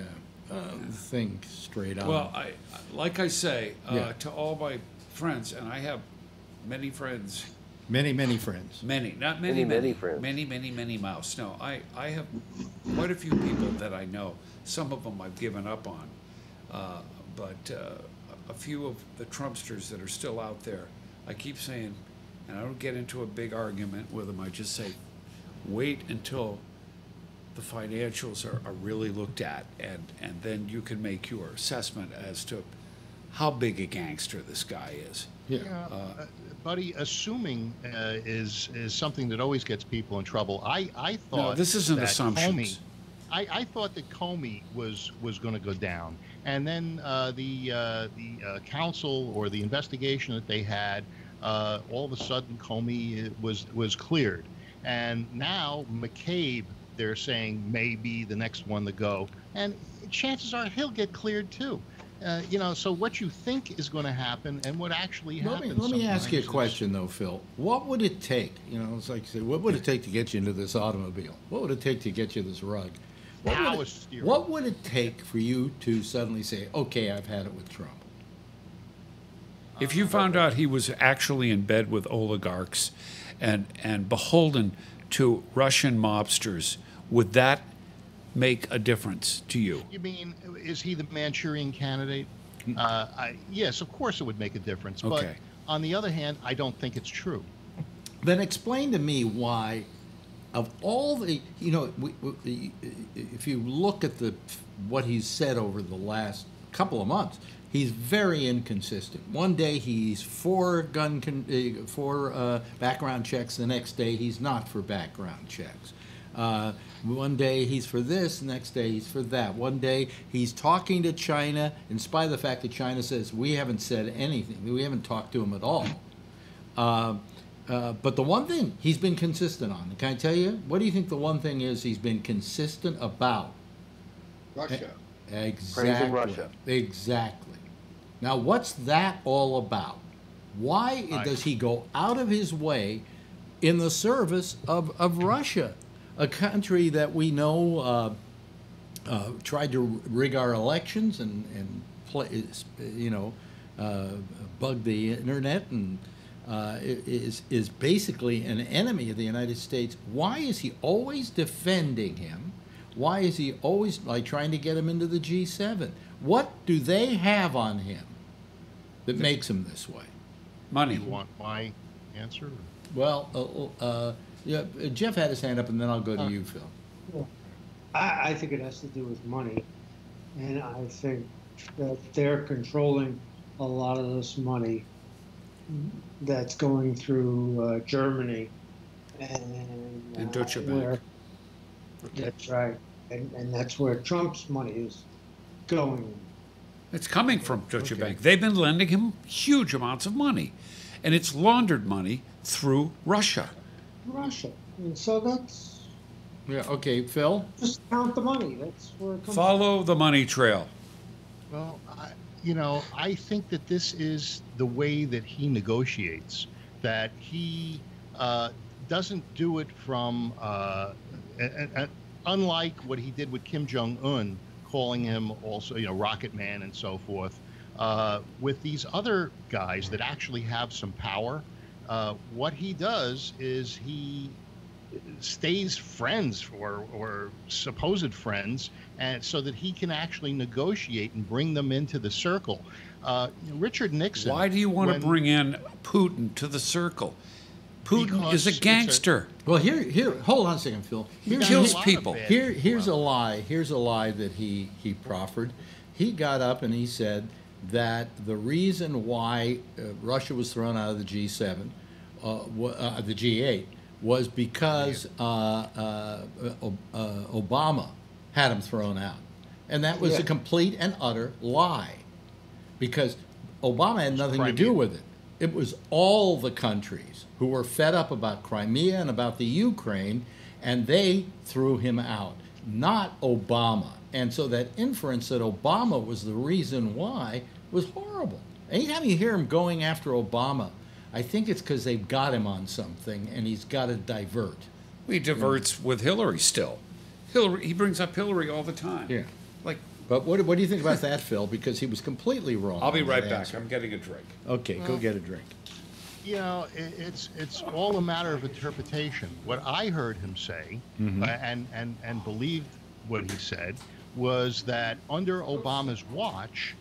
uh, uh, thing straight on. Well, I, like I say, uh, Yeah. to all my friends, and I have many friends, many, many friends. many, not many, Many, many, many friends. many, many, many mouse. No, I, I have quite a few people that I know. Some of them I've given up on, uh, but uh, a few of the Trumpsters that are still out there, I keep saying, and I don't get into a big argument with them. I just say, wait until the financials are, are really looked at, and, and then you can make your assessment as to how big a gangster this guy is. Yeah. Yeah, uh, buddy, assuming uh, is is something that always gets people in trouble. I I thought this isn't assumptions. Comey, I, I thought that Comey was was going to go down, and then uh, the uh, the uh, counsel or the investigation that they had, uh, all of a sudden Comey uh, was was cleared, and now McCabe they're saying may be the next one to go, and chances are he'll get cleared too. Uh, you know, so what you think is going to happen and what actually Let me, happens. let me ask you a question, though, Phil. What would it take? You know, it's like you say, what would it take to get you into this automobile? What would it take to get you this rug? What would, it, what would it take for you to suddenly say, okay, I've had it with Trump? If you found out he was actually in bed with oligarchs and, and beholden to Russian mobsters, would that make a difference to you? You mean, is he the Manchurian candidate? Uh, I, yes, of course it would make a difference. But on the other hand, I don't think it's true. Then explain to me why, of all the, you know, we, we, if you look at the what he's said over the last couple of months, he's very inconsistent. One day he's for gun con, uh, for uh, background checks, the next day he's not for background checks. Uh, one day he's for this, next day he's for that. One day he's talking to China, in spite of the fact that China says we haven't said anything, we haven't talked to him at all. Uh, uh, but the one thing he's been consistent on, can I tell you? What do you think the one thing is he's been consistent about? Russia. Exactly. Russia. Exactly. Now, what's that all about? Why I- does he go out of his way in the service of, of Russia, a country that we know uh, uh, tried to rig our elections and and play, you know, uh, bug the internet and uh, is is basically an enemy of the United States. Why is he always defending him? Why is he always like trying to get him into the G7? What do they have on him that makes him this way? Money. You want my answer? Well, uh, uh, yeah, Jeff had his hand up, and then I'll go to you, Phil. I, I think it has to do with money, and I think that they're controlling a lot of this money that's going through uh, Germany and, And uh, Deutsche Bank. where- That's right, and, and that's where Trump's money is going. It's coming from Deutsche Okay. Bank. They've been lending him huge amounts of money, and it's laundered money through Russia. Russia, and so that's Yeah. Okay, Phil. just count the money. That's where it comes. Follow the money trail. Well, I, you know, I think that this is the way that he negotiates. That he uh, doesn't do it from, uh, a- a- a- unlike what he did with Kim Jong Un, calling him also, you know, Rocket Man and so forth. Uh, with these other guys that actually have some power, uh, what he does is he stays friends or, or supposed friends, and so that he can actually negotiate and bring them into the circle. Uh, Richard Nixon. Why do you want to bring in Putin to the circle? Putin is a it's a- gangster. Well, here, here. Hold on a second, Phil. He Here's, does kills a people. Here, things. here's a lie. Here's a lie that he he proffered. He got up and he said that the reason why uh, Russia was thrown out of the G7, uh, wa- uh, the G8, was because uh, uh, uh, Obama had him thrown out, and that was a complete and utter lie, because Obama had nothing to do with it. It was all the countries who were fed up about Crimea and about the Ukraine, and they threw him out, not Obama. And so that inference that Obama was the reason why was horrible. Anytime you hear him going after Obama, I think it's because they've got him on something and he's got to divert. He diverts with Hillary still. Hillary, he brings up Hillary all the time. Yeah. Like, But what, what do you think about that, Phil? Because he was completely wrong. I'll be right back. answer. I'm getting a drink. Okay, go get a drink. you know, it, it's it's all a matter of interpretation. What I heard him say, Mm-hmm. uh, and and and believed what he said, was that under Obama's watch,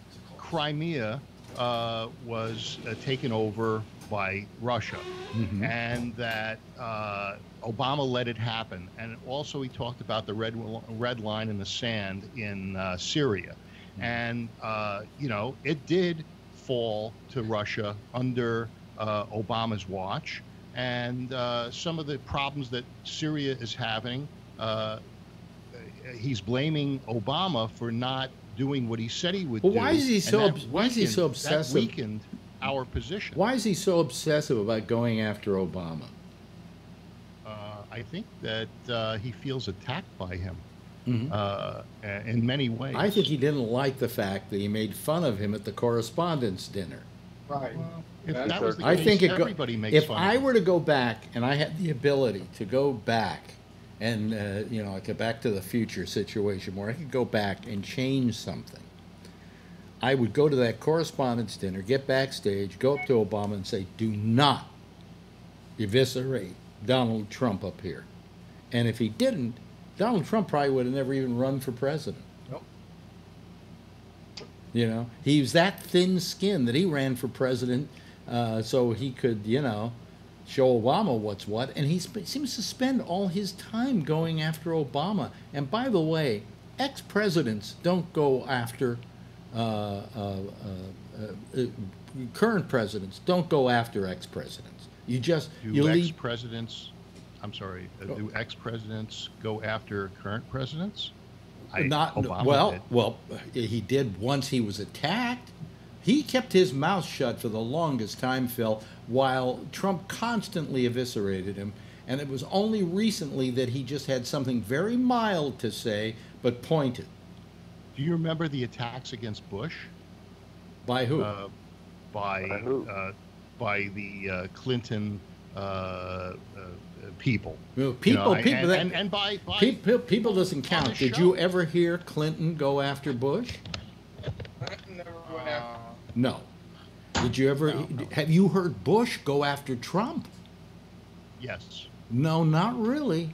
Crimea uh, was uh, taken over by Russia, Mm-hmm. and that uh, Obama let it happen. And also, he talked about the red red line in the sand in uh, Syria, and uh, you know, it did fall to Russia under uh, Obama's watch, and uh, some of the problems that Syria is having. Uh, he's blaming Obama for not doing what he said he would Well, do. why is he so that obs- why is he so weakened- obsessive? That weakened our position. Why is he so obsessive about going after Obama? Uh, I think that uh, he feels attacked by him Mhm. uh, in many ways. I think he didn't like the fact that he made fun of him at the correspondence dinner. Right. If that was the I case, think it go, everybody makes if fun I of him. were to go back and I had the ability to go back and uh, you know like a back to the future situation where I could go back and change something, I would go to that correspondence dinner, get backstage, go up to Obama and say, "Do not eviscerate Donald Trump up here." And if he didn't, Donald Trump probably would have never even run for president. Nope. You know, he was that thin skinned that he ran for president uh, so he could, you know, show Obama what's what. And he sp- seems to spend all his time going after Obama. And by the way, ex presidents don't go after uh, uh, uh, uh, uh, current presidents, don't go after ex presidents. You just, Do leave. ex-presidents, I'm sorry, uh, Oh. do ex-presidents go after current presidents? I- Not Obama well. did. Well, he did once he was attacked. He kept his mouth shut for the longest time, Phil, while Trump constantly eviscerated him. And it was only recently that he just had something very mild to say, but pointed. Do you remember the attacks against Bush? By who? Uh, by By who? Uh, by the uh, Clinton uh, uh, people. Well, You people, know, people, and, that, and, and by, by people, people doesn't count. Did show. you ever hear Clinton go after Bush? Never went after. No. Did you ever? Have you heard Bush go after Trump? yes, No, not really.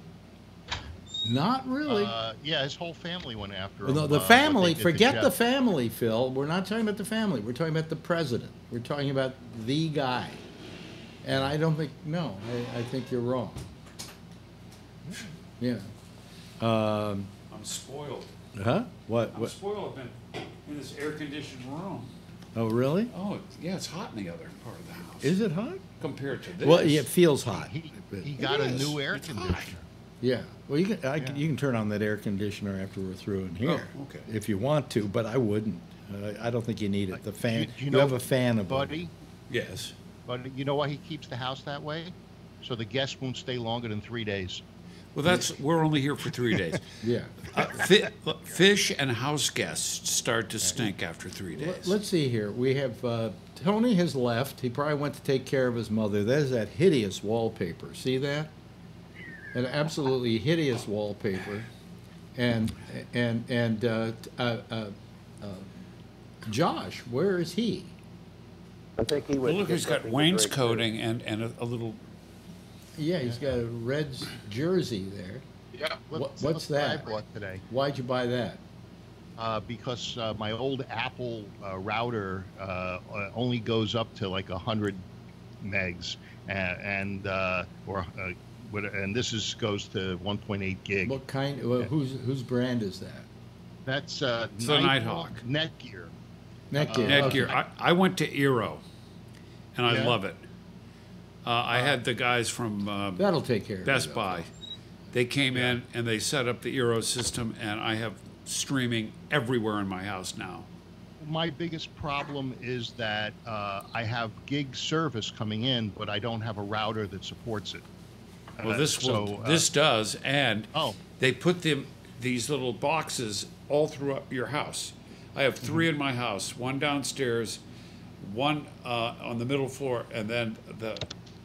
Not really. uh, yeah, his whole family went after him. no, uh, the family, they did to forget the Jeff. family, Phil. We're not talking about the family. We're talking about the president. We're talking about the guy. And I don't think, no, I, I think you're wrong. Yeah. Um, I'm spoiled. huh? What? I'm what? spoiled. I've been in this air-conditioned room. Oh, really? Oh, yeah, it's hot in the other part of the house. Is it hot? compared to this? Well, yeah, it feels hot. He, he got a is. new air It's hot. conditioner. Yeah. Well, you can, I Yeah. you can turn on that air conditioner after we're through in here. Oh, okay. If you want to, but I wouldn't. Uh, I don't think you need it. The fan, you, you know, have a fan of Buddy, Yes. but you know why he keeps the house that way? So the guests won't stay longer than three days. Well, that's we're only here for three days. Yeah. Uh, fi- fish and house guests start to stink after three days. Let's see here. We have, uh, Tony has left. He probably went to take care of his mother. There's that hideous wallpaper. See that? An absolutely hideous wallpaper. And, and, and, uh, uh, uh, uh, Josh, where is he? I think he Well, went. look, to get he's got something to drink, too. wainscoting and, and a, a little. Yeah, he's got a Reds jersey there. Yeah. What- what's that? I bought today. Why'd you buy that? Uh, because uh, my old Apple uh, router uh, uh, only goes up to like 100 megs, and, and uh, or uh, what, and this is goes to 1.8 gig. What kind, well, whose, whose brand is that? That's uh, It's a Nighthawk. Netgear. Netgear. Netgear. okay. I, I went to Eero, and I Yeah? love it. Uh, I had the guys from uh, That'll take care of it. Best though. Buy. They came in and they set up the Eero system, and I have streaming everywhere in my house now. My biggest problem is that uh, I have gig service coming in, but I don't have a router that supports it. Well, Uh, this will, so, uh, this does, and Oh. they put them these little boxes all throughout your house. I have 3 Mm-hmm. in my house, one downstairs, one uh, on the middle floor, and then the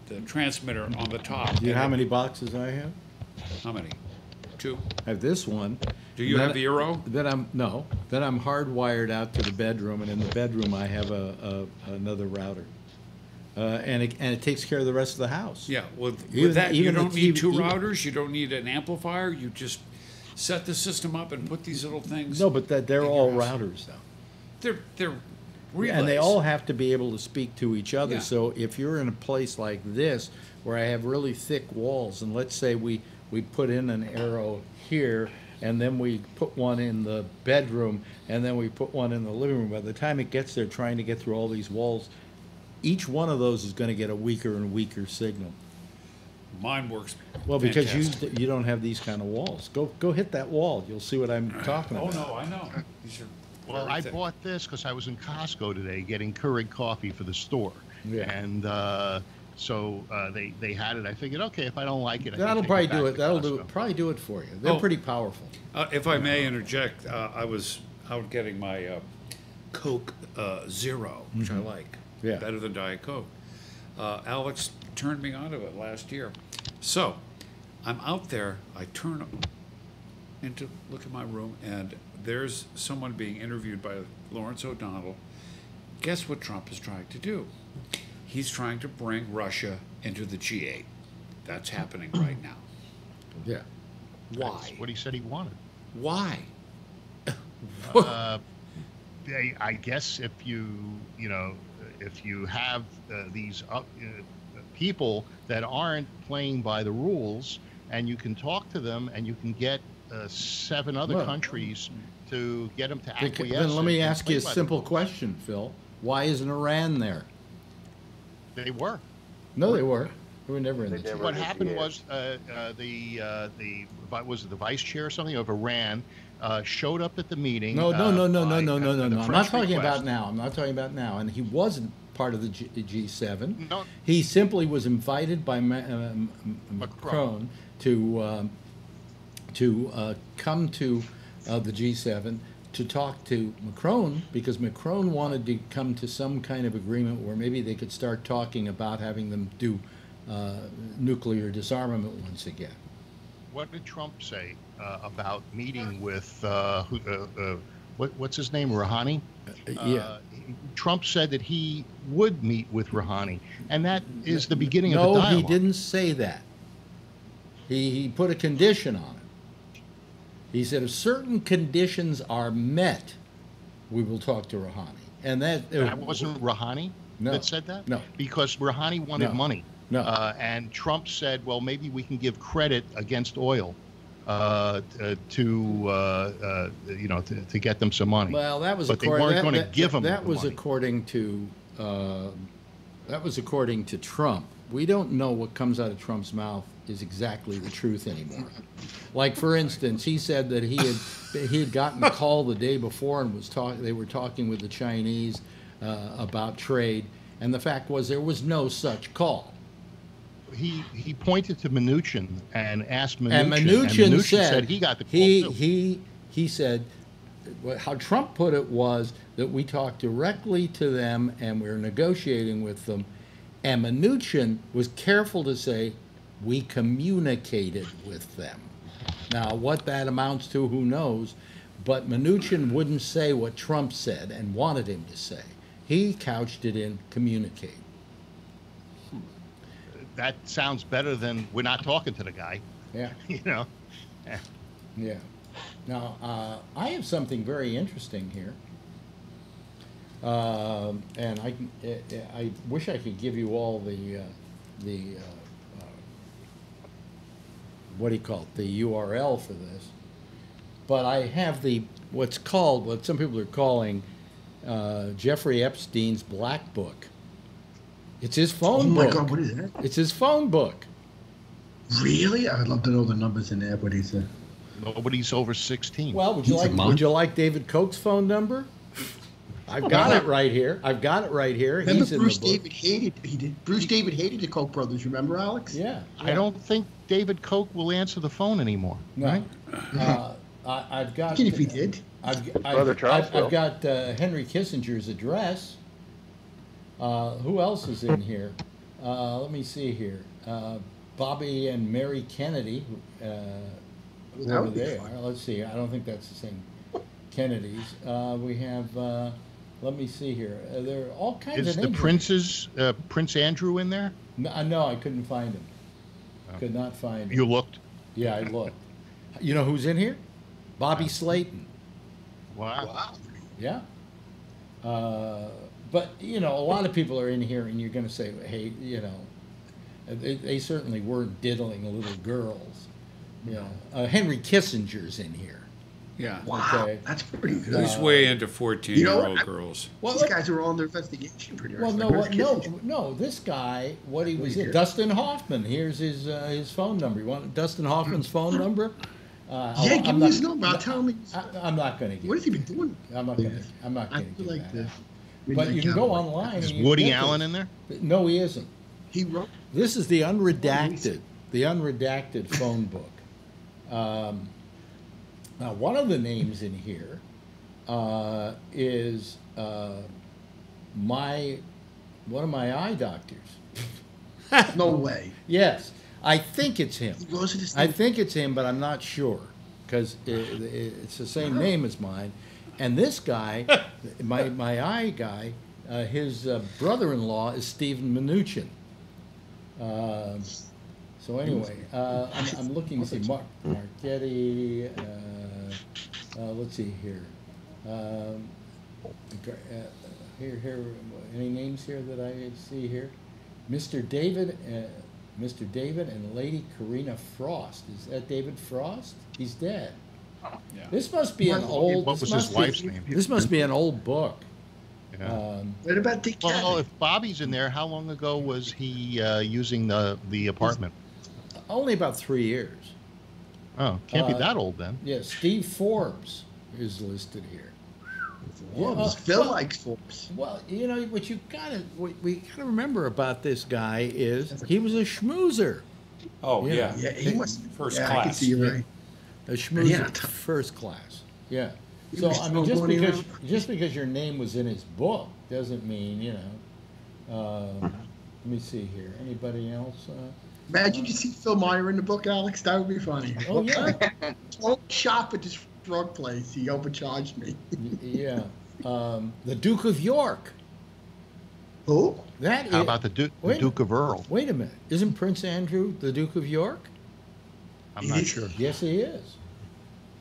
the transmitter on the top. Do you know how many boxes I have? How many? Two. I have this one. Do you have Eero? Then I'm no. Then I'm hardwired out to the bedroom, and in the bedroom I have a, a another router, uh, and it, and it takes care of the rest of the house. Yeah. With, Even- with that, you even the don't need TV two routers. You don't need an amplifier. You just set the system up and put these little things. No, but that they're all house. routers though. They're they're relays. And they all have to be able to speak to each other. Yeah. So if you're in a place like this where I have really thick walls, and let's say we, we put in an Eero here, and then we put one in the bedroom, and then we put one in the living room, by the time it gets there trying to get through all these walls, each one of those is gonna get a weaker and weaker signal. Mine works. Well, because you, you don't have these kind of walls. Go, go hit that wall. You'll see what I'm talking Oh about. Oh no, I know. These are. Well, very I thick. bought this because I was in Costco today getting Keurig coffee for the store, Yeah. and uh, so uh, they they had it. I figured, okay, if I don't like it, I can That'll take probably back do it. That'll do Costco. it. Probably do it for you. They're Oh. pretty powerful. Uh, if I may interject, uh, I was out getting my uh, Coke uh, Zero, which I like, Mm-hmm. Yeah. better than Diet Coke. Uh, Alex turned me onto it last year. So I'm out there. I turn into look at my room, and there's someone being interviewed by Lawrence O'Donnell. Guess what Trump is trying to do? He's trying to bring Russia into the G8. That's happening right now. Yeah. Why? That's what he said he wanted. Why? uh, they, I guess if you you know if you have uh, these uh, uh, people that aren't playing by the rules, and you can talk to them, and you can get uh, seven other Well, countries to get them to Then acquiesce. then let me ask you a simple rules. question, Phil. Why isn't Iran there? They were. No, they were. They were never in They the never What happened was uh, uh, the uh, the was it the vice chair or something of Iran uh, showed up at the meeting. No, no, uh, no, no, no, by- no, no, at no, no. I'm not talking request. about now. I'm not talking about now. And he wasn't part of the G- G7. No. He simply was invited by Ma- uh, M- M- Macron to um, to uh, come to uh, the G7 to talk to Macron because Macron wanted to come to some kind of agreement where maybe they could start talking about having them do uh, nuclear disarmament once again. What did Trump say uh, about meeting with uh, uh, uh, what, what's his name, Rouhani? yeah. Uh, Trump said that he would meet with Rouhani, and that is the beginning no, of the dialogue. he didn't say that. He, he put a condition on it. He said if certain conditions are met, we will talk to Rouhani. And that That wasn't Rouhani No. that said that? No. Because Rouhani wanted No. money. No. Uh, and Trump said, well, maybe we can give credit against oil uh, uh, to, uh, uh, you know, to, to get them some money. Well, that was But they according- weren't gonna that- give 'em That the was money. according to uh, that was according to Trump. We don't know what comes out of Trump's mouth is exactly the truth anymore. Like for instance, he said that he had he had gotten a call the day before and was talking. They were talking with the Chinese uh, about trade, and the fact was there was no such call. he he pointed to Mnuchin and asked Mnuchin, and Mnuchin, said, he got the call he too. he he said how Trump put it was that we talked directly to them and we are negotiating with them, and Mnuchin was careful to say we communicated with them. Now, what that amounts to, who knows? But Mnuchin wouldn't say what Trump said and wanted him to say. He couched it in communicate. that sounds better than we're not talking to the guy. Yeah. You know. Yeah. yeah. Now, uh, I have something very interesting here. Um, and I, can- I wish I could give you all the, uh, the, uh, uh, what do you call it, the URL for this. But I have the, what's called, what some people are calling uh, Jeffrey Epstein's Black Book. It's his phone. Oh phone my book. God, what is that? It's his phone book. Really? I'd love to know the numbers in there. What he said. Nobody's over 16. Well, would you He's like would you like David Koch's phone number? I've got it right here. I've got it right here. Remember He's in Bruce the book. David hated he did. Bruce David hated the Koch brothers. Remember, Alex? Yeah. I don't think David Koch will answer the phone anymore. No. Right? Uh, I, I've got. Imagine if he did. I've, brother I've, Charles I've. I've got uh, Henry Kissinger's address. Uh, who else is in here? Uh, let me see here. Uh, Bobby and Mary Kennedy. Uh, That whoever they fun. are. Let's see. I don't think that's the same Kennedys. Uh, we have. Let me see here. Uh, there are all kinds Is of Is the. Prince's uh, Prince Andrew in there? No, uh, no, I couldn't find him. Could not find him. You looked. Yeah, I looked. You know who's in here? Bobby Slayton. Wow. Wow. Yeah. Uh, but you know, a lot of people are in here, and you're going to say, "Hey, you know, they, they certainly weren't diddling little girls." You know, uh, Henry Kissinger's in here. Yeah. Wow. Okay. That's pretty good. He's way into 14 You know year what? old I- girls. Well, These guys are on their investigation pretty much. Well, like no, what, no, no. This guy, what he was What in. Dustin Hoffman. Here's his uh, his phone number. You want Dustin Hoffman's phone number? Uh, Yeah, I'll- give I'm me not- his number. I'll tell him. I, I'm not going to give. What has he been doing? I'm not going to. I'm not I going to feel like that the. But you can go online. Is Woody Allen in there? No, he isn't. He wrote. This is the unredacted, the unredacted phone book. Um, now, one of the names in here uh, is uh, my one of my eye doctors. No way. Yes, I think it's him. To. I think it's him, but I'm not sure because it, it, it's the same name as mine. And this guy, my my eye guy, uh, his uh, brother-in-law is Steven Mnuchin. Um so anyway, uh, I'm, I'm looking to see Mark Marchetti. Uh, uh, let's see here. Um, uh, here, here. Any names here that I see here? Mr. David, uh, Mr. David and Lady Carina Frost. Is that David Frost? He's dead. Yeah. This must be an What- old. what was his must be- wife's name? This must be an old book. Yeah. Um, What about Dick well, Cavett? if Bobby's in there, how long ago was he uh, using the the apartment? only about three years. Oh, can't be Uh, that old then. Yeah, Steve Forbes is listed here. Forbes. Yeah, Phil well- likes Forbes. Well, you know what you gotta what we gotta remember about this guy is he was a schmoozer, Oh, Yeah. yeah. Yeah, he was First yeah, I can class. see you Yeah. right. a schmoozer Yeah. first class. Yeah. He So was I mean, just going because around. just because your name was in his book doesn't mean you know, um, Let me see here. Anybody else? Uh, Imagine you see Phil Meyer in the book, Alex. That would be funny. oh yeah, Don't shop at this drug place. He overcharged me. Yeah. Um, the Duke of York. Who? That How is- about the Duke, the Duke of Earl? Wait a minute. Isn't Prince Andrew the Duke of York? I'm not sure. Yes, he is.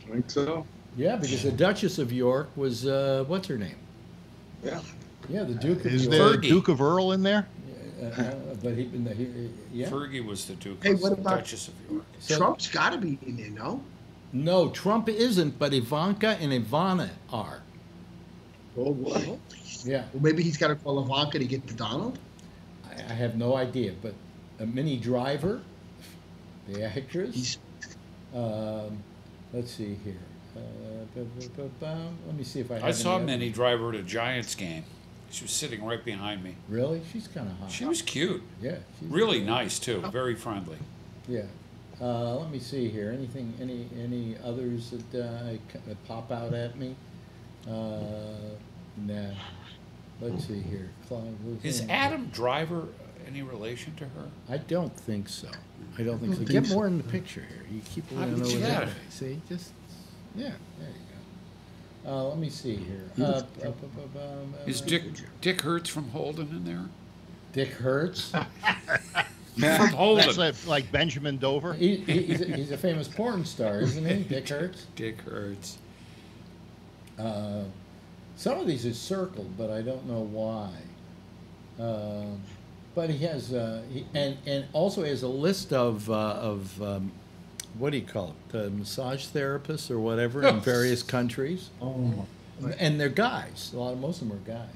I think so. Yeah, because the Duchess of York was uh, what's her name? Yeah. Yeah, the Duke of Is York. there Fergie. Duke of Earl in there? Uh, uh, but he, no, he, yeah. Fergie was the Duke Hey, what about- Duchess of York. So- Trump's got to be in there, no? No, Trump isn't, but Ivanka and Ivana are. Oh, what? Yeah, Well, maybe he's got to call Ivanka to get to Donald. I, I have no idea, but a Minnie Driver, the actress. He's Um, let's see here. Uh, bu- bu- bu- bum. let me see if I. Have I saw any other- Minnie Driver at a Giants game. She was sitting right behind me. Really, she's kind of hot. She was cute. Yeah, she's Really nice too. Very friendly. Yeah. Uh, let me see here. Anything, any, any others that, uh, c- that pop out at me? Uh, nah. Let's see here. Clive Is Adam Driver any relation to her? I don't think so. I don't think so. think Get so. more in the picture here. You keep How looking over get that. See, just yeah. There you go. Uh, let me see here. Uh, Is uh, Dick Dick Hertz from Holden in there? Dick Hertz? From Holden. That's like, like Benjamin Dover. he, he- he's, a, he's a famous porn star, isn't he? Dick Hertz. Dick Hertz. Uh, some of these are circled, but I don't know why. Um but he has, uh, he, and and also has a list of uh, of um, what do you call it, uh, massage therapists or whatever in various countries, oh, and they're guys. A lot of most of them are guys.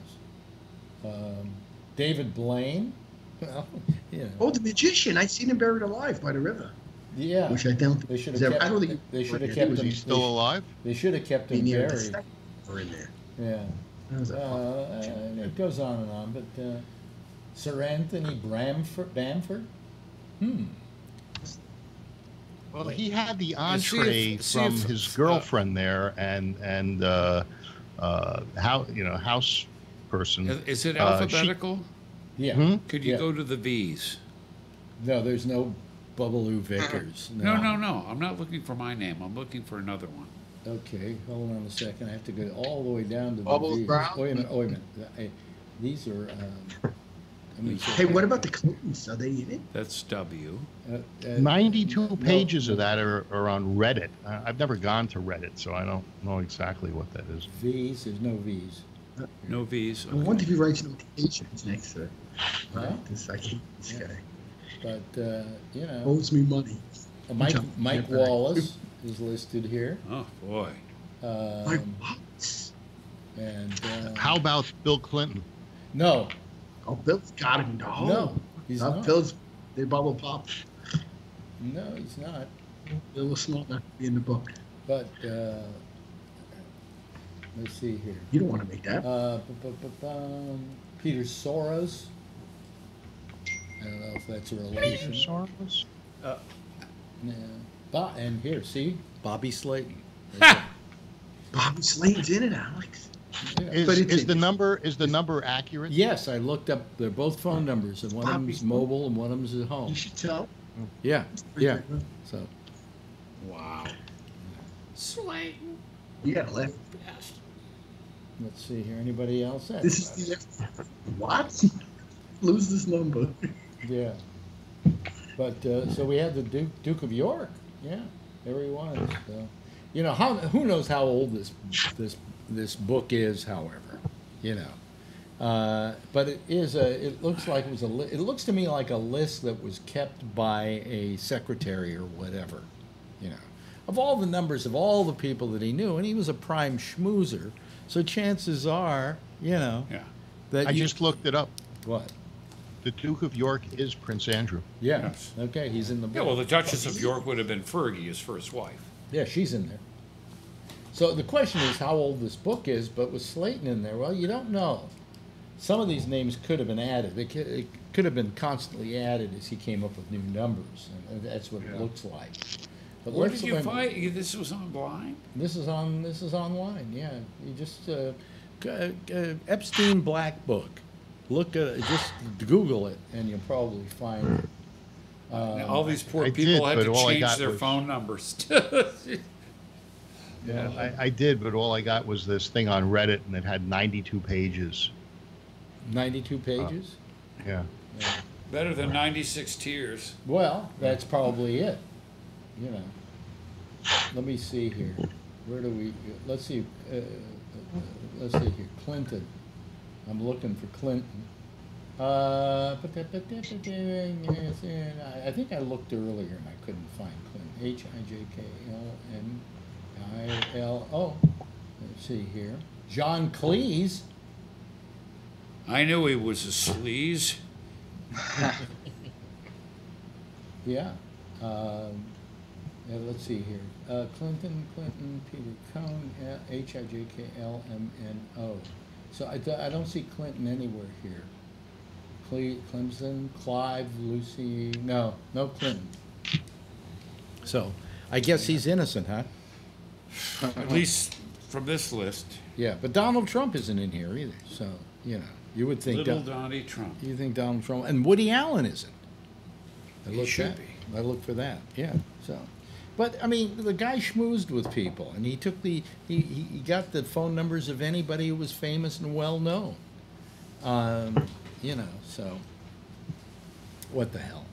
Um, David Blaine, well, you know, oh, the magician. I seen him buried alive by the river. yeah. Which I don't. They should have kept. I don't think. they should have kept him. Is he still they, alive? they should have kept him buried. or in there. Yeah. That was Uh, a- uh, it goes on and on, but uh, Sir Anthony Bramford, Bamford? Hmm. Well, he had the see if- entree from if- his uh, girlfriend there, and and uh, uh, how you know house person. Is, is it Uh, she- alphabetical? Yeah. Hmm? Could you yeah. go to the V's? No, there's no Bubbaloo Vickers. No, no, no. I'm not looking for my name. I'm looking for another one. Okay, hold on a second. I have to go all the way down to Bubbles the. Brown? Wait a minute. Wait a minute. I, these are. Um, let me see. Hey, what about the Clintons? Are they in it? That's W. Uh, uh, Ninety-two no, pages of that are, are on Reddit. I- I've never gone to Reddit, so I don't know exactly what that is. V's. There's no V's. No V's. I wonder if he writes notations next to it. Huh? This, I hate this Yeah. guy. But uh, you know, Owes me money. uh, Mike Mike. Wallace is listed here. Oh boy. My Um, what? and uh, How about Bill Clinton? No, Oh, Bill's got him. No. no, he's Uh, not. Bill's, they bubble pop. No, he's not. Bill was smart not to be in the book. But uh, let's see here. You don't want to make that. Uh, bu- bu- bu- Peter Soros. I don't know if that's a relation. Peter Soros? Yeah. Bo- and here, see, Bobby Slayton. There's Bobby Slayton's in it, Alex. Yeah. Is, But is the number is the number accurate? Yes, I looked up. They're both phone numbers, and one of Bobby them's mobile and one of them's at home. You should tell. Yeah, yeah. So Wow. Slayton. You gotta laugh. let's see here. Anybody else? This is the what? Lose this number. Yeah. But uh, so we had the Duke Duke of York. Yeah, there he was. So, you know how who knows how old this this this book is. However, you know, uh, but it is a. It looks like it was a. Li- it looks to me like a list that was kept by a secretary or whatever. You know, of all the numbers of all the people that he knew, and he was a prime schmoozer. So chances are, you know, Yeah. that I you, just looked it up. what. The Duke of York is Prince Andrew. Yeah. Yes. Okay, he's in the book. Yeah. Well, the Duchess of York would have been Fergie, his first wife. Yeah, she's in there. So the question is how old this book is, but with Slayton in there, well, you don't know. Some of these names could have been added. They could, it could have been constantly added as he came up with new numbers, and that's what it looks like. But Where did you look- find this? Was online. This is on. This is online. Yeah, you just uh, uh, Epstein Black Book. Look at it, just Google it, and you'll probably find it. Um, All these poor I people did, had to change their was- phone numbers. Yeah, I, I did, but all I got was this thing on Reddit, and it had 92 pages. 92 pages. Yeah. Better than 96 tears. Well, that's probably it. You know. Let me see here. Where do we? Let's see. Uh, uh, let's see here. Clinton. I'm looking for Clinton. Uh, I think I looked earlier and I couldn't find Clinton. H I J K L N I L O. Let's see here. John Cleese. I knew he was a sleaze. Yeah. Um, yeah, let's see here. Uh, Clinton, Clinton, Peter Cohn, H I J K L M N O. So I, do, I don't see Clinton anywhere here. Cle- Clemson, Clive, Lucy. No, no Clinton. So I guess he's innocent, huh? At least from this list. Yeah, but Donald Trump isn't in here either. So you know, you would think Little Don- Donnie Trump. you think Donald Trump and Woody Allen isn't. I He looked should that. be. I looked for that. Yeah. So, but I mean, the guy schmoozed with people, and he took the he, he he got the phone numbers of anybody who was famous and well known. Um, you know, so what the hell?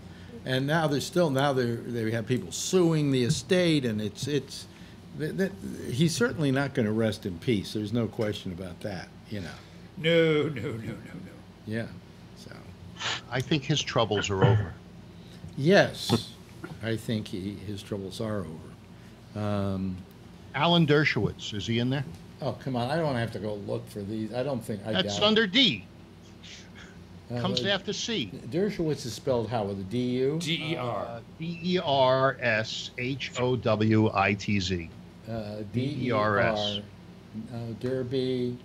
And now there's still now they they have people suing the estate, and it's it's that, that, he's certainly not going to rest in peace. There's no question about that. You know. No, no, no, no, no. Yeah. So. I think his troubles are over. Yes, I think he, his troubles are over. Um, Alan Dershowitz, is he in there? oh, come on. I don't wanna have to go look for these. I don't think. I That's doubt under D. it. Comes Uh, after C. Dershowitz is spelled how with a D U? D E R. Uh, D E R S H O W I T Z. Uh, D E R. D-E-R-S. No, Derby,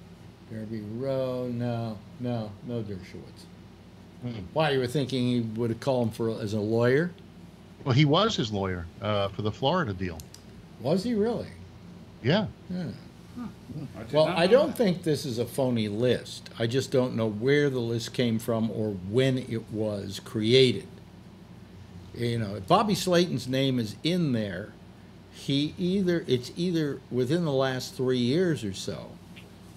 Derby Row. No, no, no Dershowitz. Why you were thinking he would have called him for as a lawyer? Well, he was his lawyer uh, for the Florida deal. Was he really? Yeah. Yeah. I Well, I don't that. think this is a phony list. I just don't know where the list came from or when it was created. You know, if Bobby Slayton's name is in there, he either it's either within the last three years or so,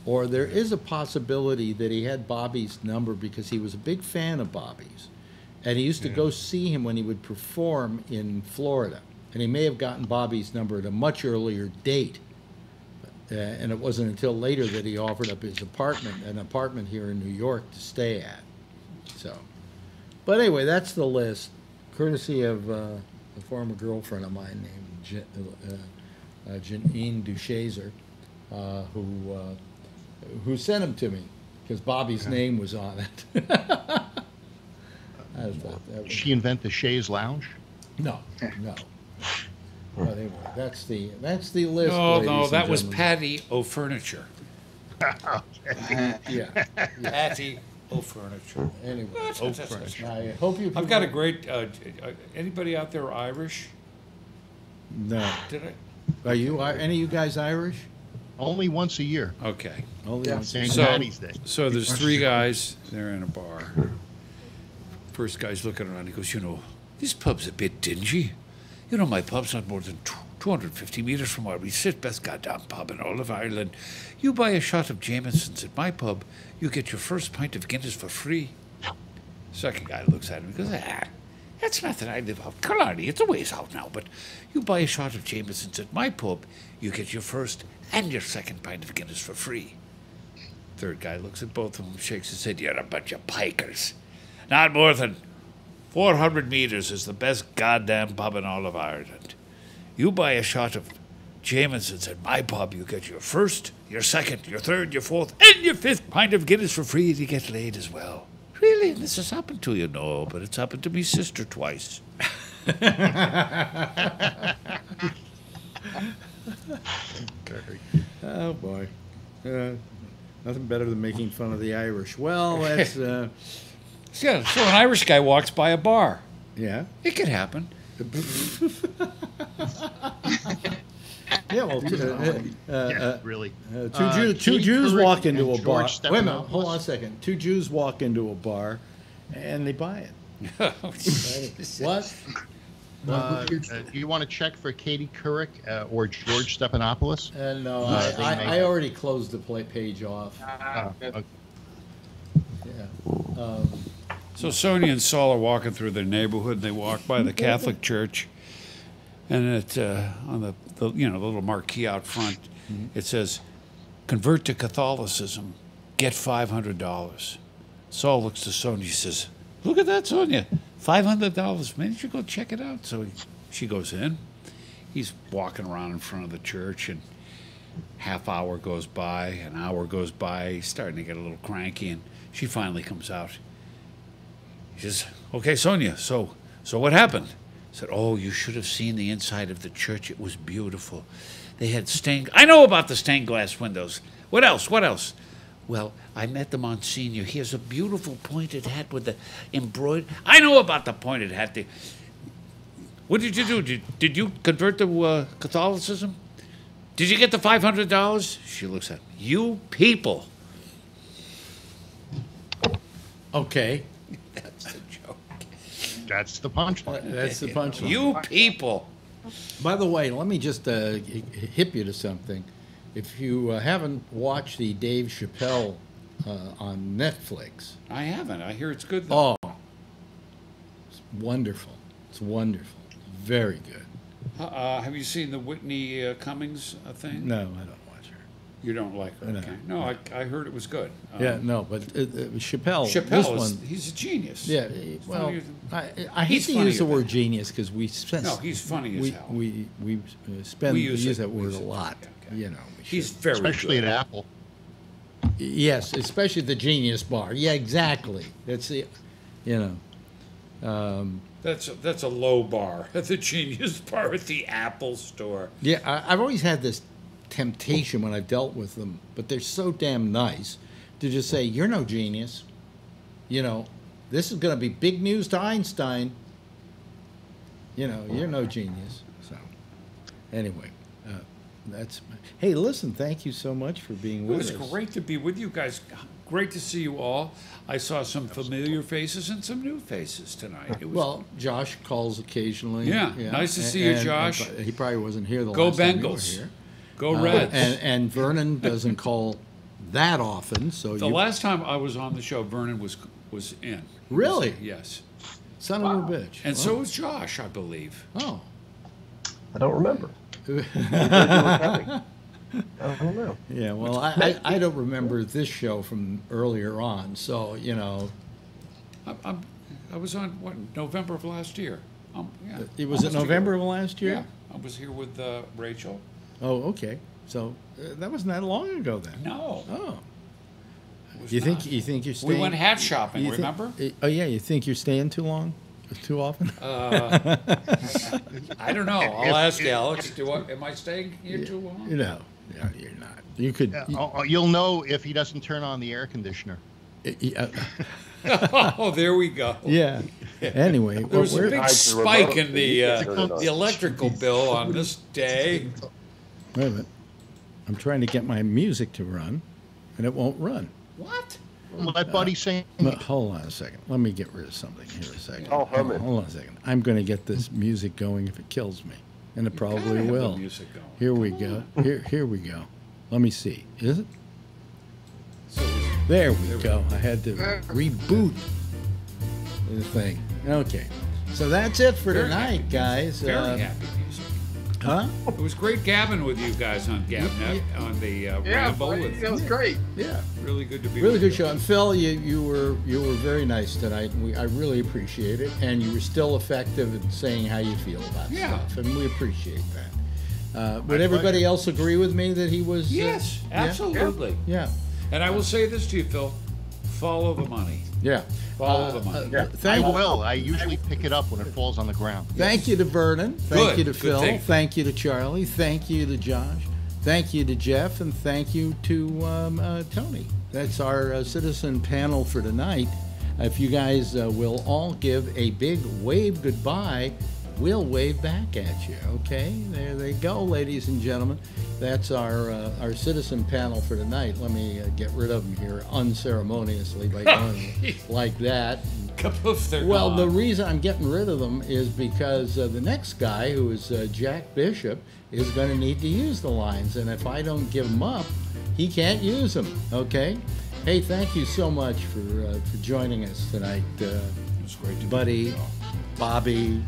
or there is a possibility that he had Bobby's number because he was a big fan of Bobby's, and he used to go see him when he would perform in Florida, and he may have gotten Bobby's number at a much earlier date. Uh, and it wasn't until later that he offered up his apartment, an apartment here in New York to stay at. So, but anyway, that's the list, courtesy of uh, a former girlfriend of mine named Je- uh, uh, Janine Duchazer, uh, who uh, who sent them to me because Bobby's name was on it. I thought that Did was, she invent the Shays Lounge? no, no. But anyway, that's the that's the list. No, no, and that was gentlemen. Patty O'Furniture. Yeah. yeah. Patty O Furniture. Anyway, Oh, That's- that's- I hope you. I've got a great. Uh, uh, anybody out there Irish? No. Did I? Are you? Are any of you guys Irish? Only once a year. Okay. Only Yeah. once. St. So- Patty's Day. So there's three guys. They're in a bar. First guy's looking around. He goes, "You know, this pub's a bit dingy. You know, my pub's not more than tw- 250 meters from where we sit. Best goddamn pub in all of Ireland. You buy a shot of Jameson's at my pub, you get your first pint of Guinness for free." Second guy looks at him. He goes, "Ah, that's nothing. I live out Killarney. It's a ways out now, but you buy a shot of Jameson's at my pub, you get your first and your second pint of Guinness for free." Third guy looks at both of them, shakes his head. You're a bunch of pikers. Not more than 400 meters is the best goddamn pub in all of Ireland. You buy a shot of Jameson's at my pub, you get your first, your second, your third, your fourth, and your fifth pint of Guinness for free, and you get laid as well. Really? This has happened to you? No, but it's happened to me sister twice. Oh boy. Uh, nothing better than making fun of the Irish. Well, that's uh, Yeah, so an Irish guy walks by a bar. yeah. It could happen. Yeah, well, two, uh, uh, Yeah, uh, really. uh, two, Uh, Jew, two Jews Couric walk into a bar. George Wait a minute, hold on a second. Two Jews walk into a bar, and they buy it. What? Uh, uh, do you want to check for Katie Couric uh, or George Stephanopoulos? Uh, no, Uh, I, I, I already closed the play page off. Ah, Oh, okay. Yeah. Um, So Sonia and Saul are walking through their neighborhood. and They walk by the Catholic church, and it uh, on the, the you know the little marquee out front, it says, "Convert to Catholicism, get five hundred dollars." Saul looks to Sonia. He says, "Look at that, Sonia, five hundred dollars. Maybe you should go check it out." So he, she goes in. He's walking around in front of the church, and half hour goes by, an hour goes by. He's starting to get a little cranky, and she finally comes out. He says, "Okay, Sonia. So, so what happened?" Said, "Oh, you should have seen the inside of the church. It was beautiful. They had stained. I know about the stained glass windows. What else? What else?" Well, I met the Monsignor. He has a beautiful pointed hat with the embroidered. I know about the pointed hat. The- What did you do? Did, did you convert to uh, Catholicism? Did you get the five hundred dollars? She looks at me. You people. okay. That's the punchline. that's the punchline. You people. By the way, let me just uh, hip you to something. If you uh, haven't watched the Dave Chappelle uh, on Netflix, I haven't. I hear it's good. Though. oh, it's wonderful. It's wonderful. Very good. Uh, have you seen the Whitney uh, Cummings uh, thing? No, I don't watch her. You don't like her. No. Okay. No, I, I heard it was good. Um, yeah, no, but uh, uh, Chappelle, this Chappelle is one, he's a genius. yeah, he- well, funnier I, I hate He's to use the word genius because we spend, No, he's funny as we, hell. we we uh, spend We we use use, it- that we word use a lot. Okay. You know, He's should. very Especially good. at Apple. yes, especially the Genius Bar. Yeah, exactly. That's the, you know. Um, That's a, that's a low bar at the Genius Bar at the Apple Store. Yeah, I, I've always had this temptation when I've dealt with them, but they're so damn nice to just say, "You're no genius." You know, this is going to be big news to Einstein. You know, you're no genius. So, anyway, uh, that's. Hey, listen, thank you so much for being with us. It with was us. great to be with you guys. Great to see you all. I saw some familiar faces and some new faces tonight. It was Well, Josh calls occasionally. Yeah, nice to see you, and- and Josh. he probably wasn't here the Go last time you were Bengals. here. Go Uh, Reds. and and Vernon doesn't call that often, so the you last time I was on the show, Vernon was was in. He was- Really? yes. son of a bitch. And Wow. so was Josh, I believe. Oh. I don't remember. I don't know. Yeah, well, I, I, I don't remember this show from earlier on, so, you know, I, I'm, I was on what November of last year. Um, yeah, it was it November year. of last year? Yeah, I was here with uh, Rachel. Oh, okay. So uh, that wasn't that long ago then. No, Oh. it was You think you think you're staying we went hat shopping? you think- remember? oh yeah, you think you're staying too long? Too often? Uh, I don't know. I'll If- ask if- Alex. Do I, am I staying here too long? you know, yeah, you're not. You could Yeah, you- oh, You'll know if he doesn't turn on the air conditioner. yeah, oh, there we go. yeah. Anyway, There was a we're- big spike in the uh, can turn it on. the electrical bill on this day. wait a minute. I'm trying to get my music to run, and it won't run. What? Let Buddy sing. But hold on a second. Let me get rid of something here a second. I'll hum hold, it. hold on a second. I'm going to get this music going if it kills me, and it Gotta probably have the will. music going. Here we go. Here, here we go. Let me see. Is it? There we go. I had to reboot the thing. Okay. So that's it for tonight, guys. very Uh, happy music. Huh? It was great gabbing with you guys on GabNet on the uh, Yeah, Ramble. buddy, It's was great. Yeah. really good to be Really with good you. show. And Phil, you, you were you were very nice tonight. And we I really appreciate it. And you were still effective in saying how you feel about Yeah. stuff, and we appreciate that. Uh, would everybody else agree with me that he was? uh, Yes, yeah? absolutely. Yeah. And I will say this to you, Phil: follow the money. Yeah. Follow Uh, the money. uh, I Thank, will. I usually pick it up when it falls on the ground. thank you to Vernon. Thank Good, you to good Phil. thing. Thank you to Charlie. Thank you to Josh. Thank you to Jeff. And thank you to um, uh, Tony. That's our uh, citizen panel for tonight. If you guys uh, will all give a big wave goodbye we'll wave back at you. Okay, there they go, ladies and gentlemen. That's our uh, our citizen panel for tonight. Let me uh, get rid of them here unceremoniously by going like that. Kapoof, they're Well, the reason I'm getting rid of them is because uh, the next guy, who is uh, Jack Bishop, is going to need to use the lines, and if I don't give them up, he can't use them. Okay. Hey, thank you so much for uh, for joining us tonight, uh, It's great to buddy, Bobby,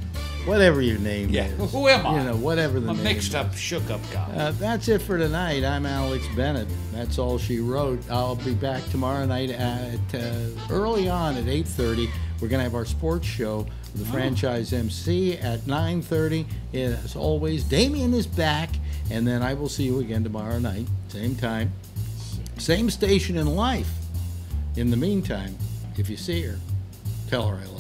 whatever your name yeah. is. Who am I? You know, whatever the I'm a mixed is. up, shook up guy. Uh, that's it for tonight. I'm Alex Bennett. That's all she wrote. I'll be back tomorrow night at uh, early on at 8:30. We're gonna have our sports show with the franchise MC at 9:30. As always, Damien is back, and then I will see you again tomorrow night, same time, same station in life. In the meantime, if you see her, tell her I love her.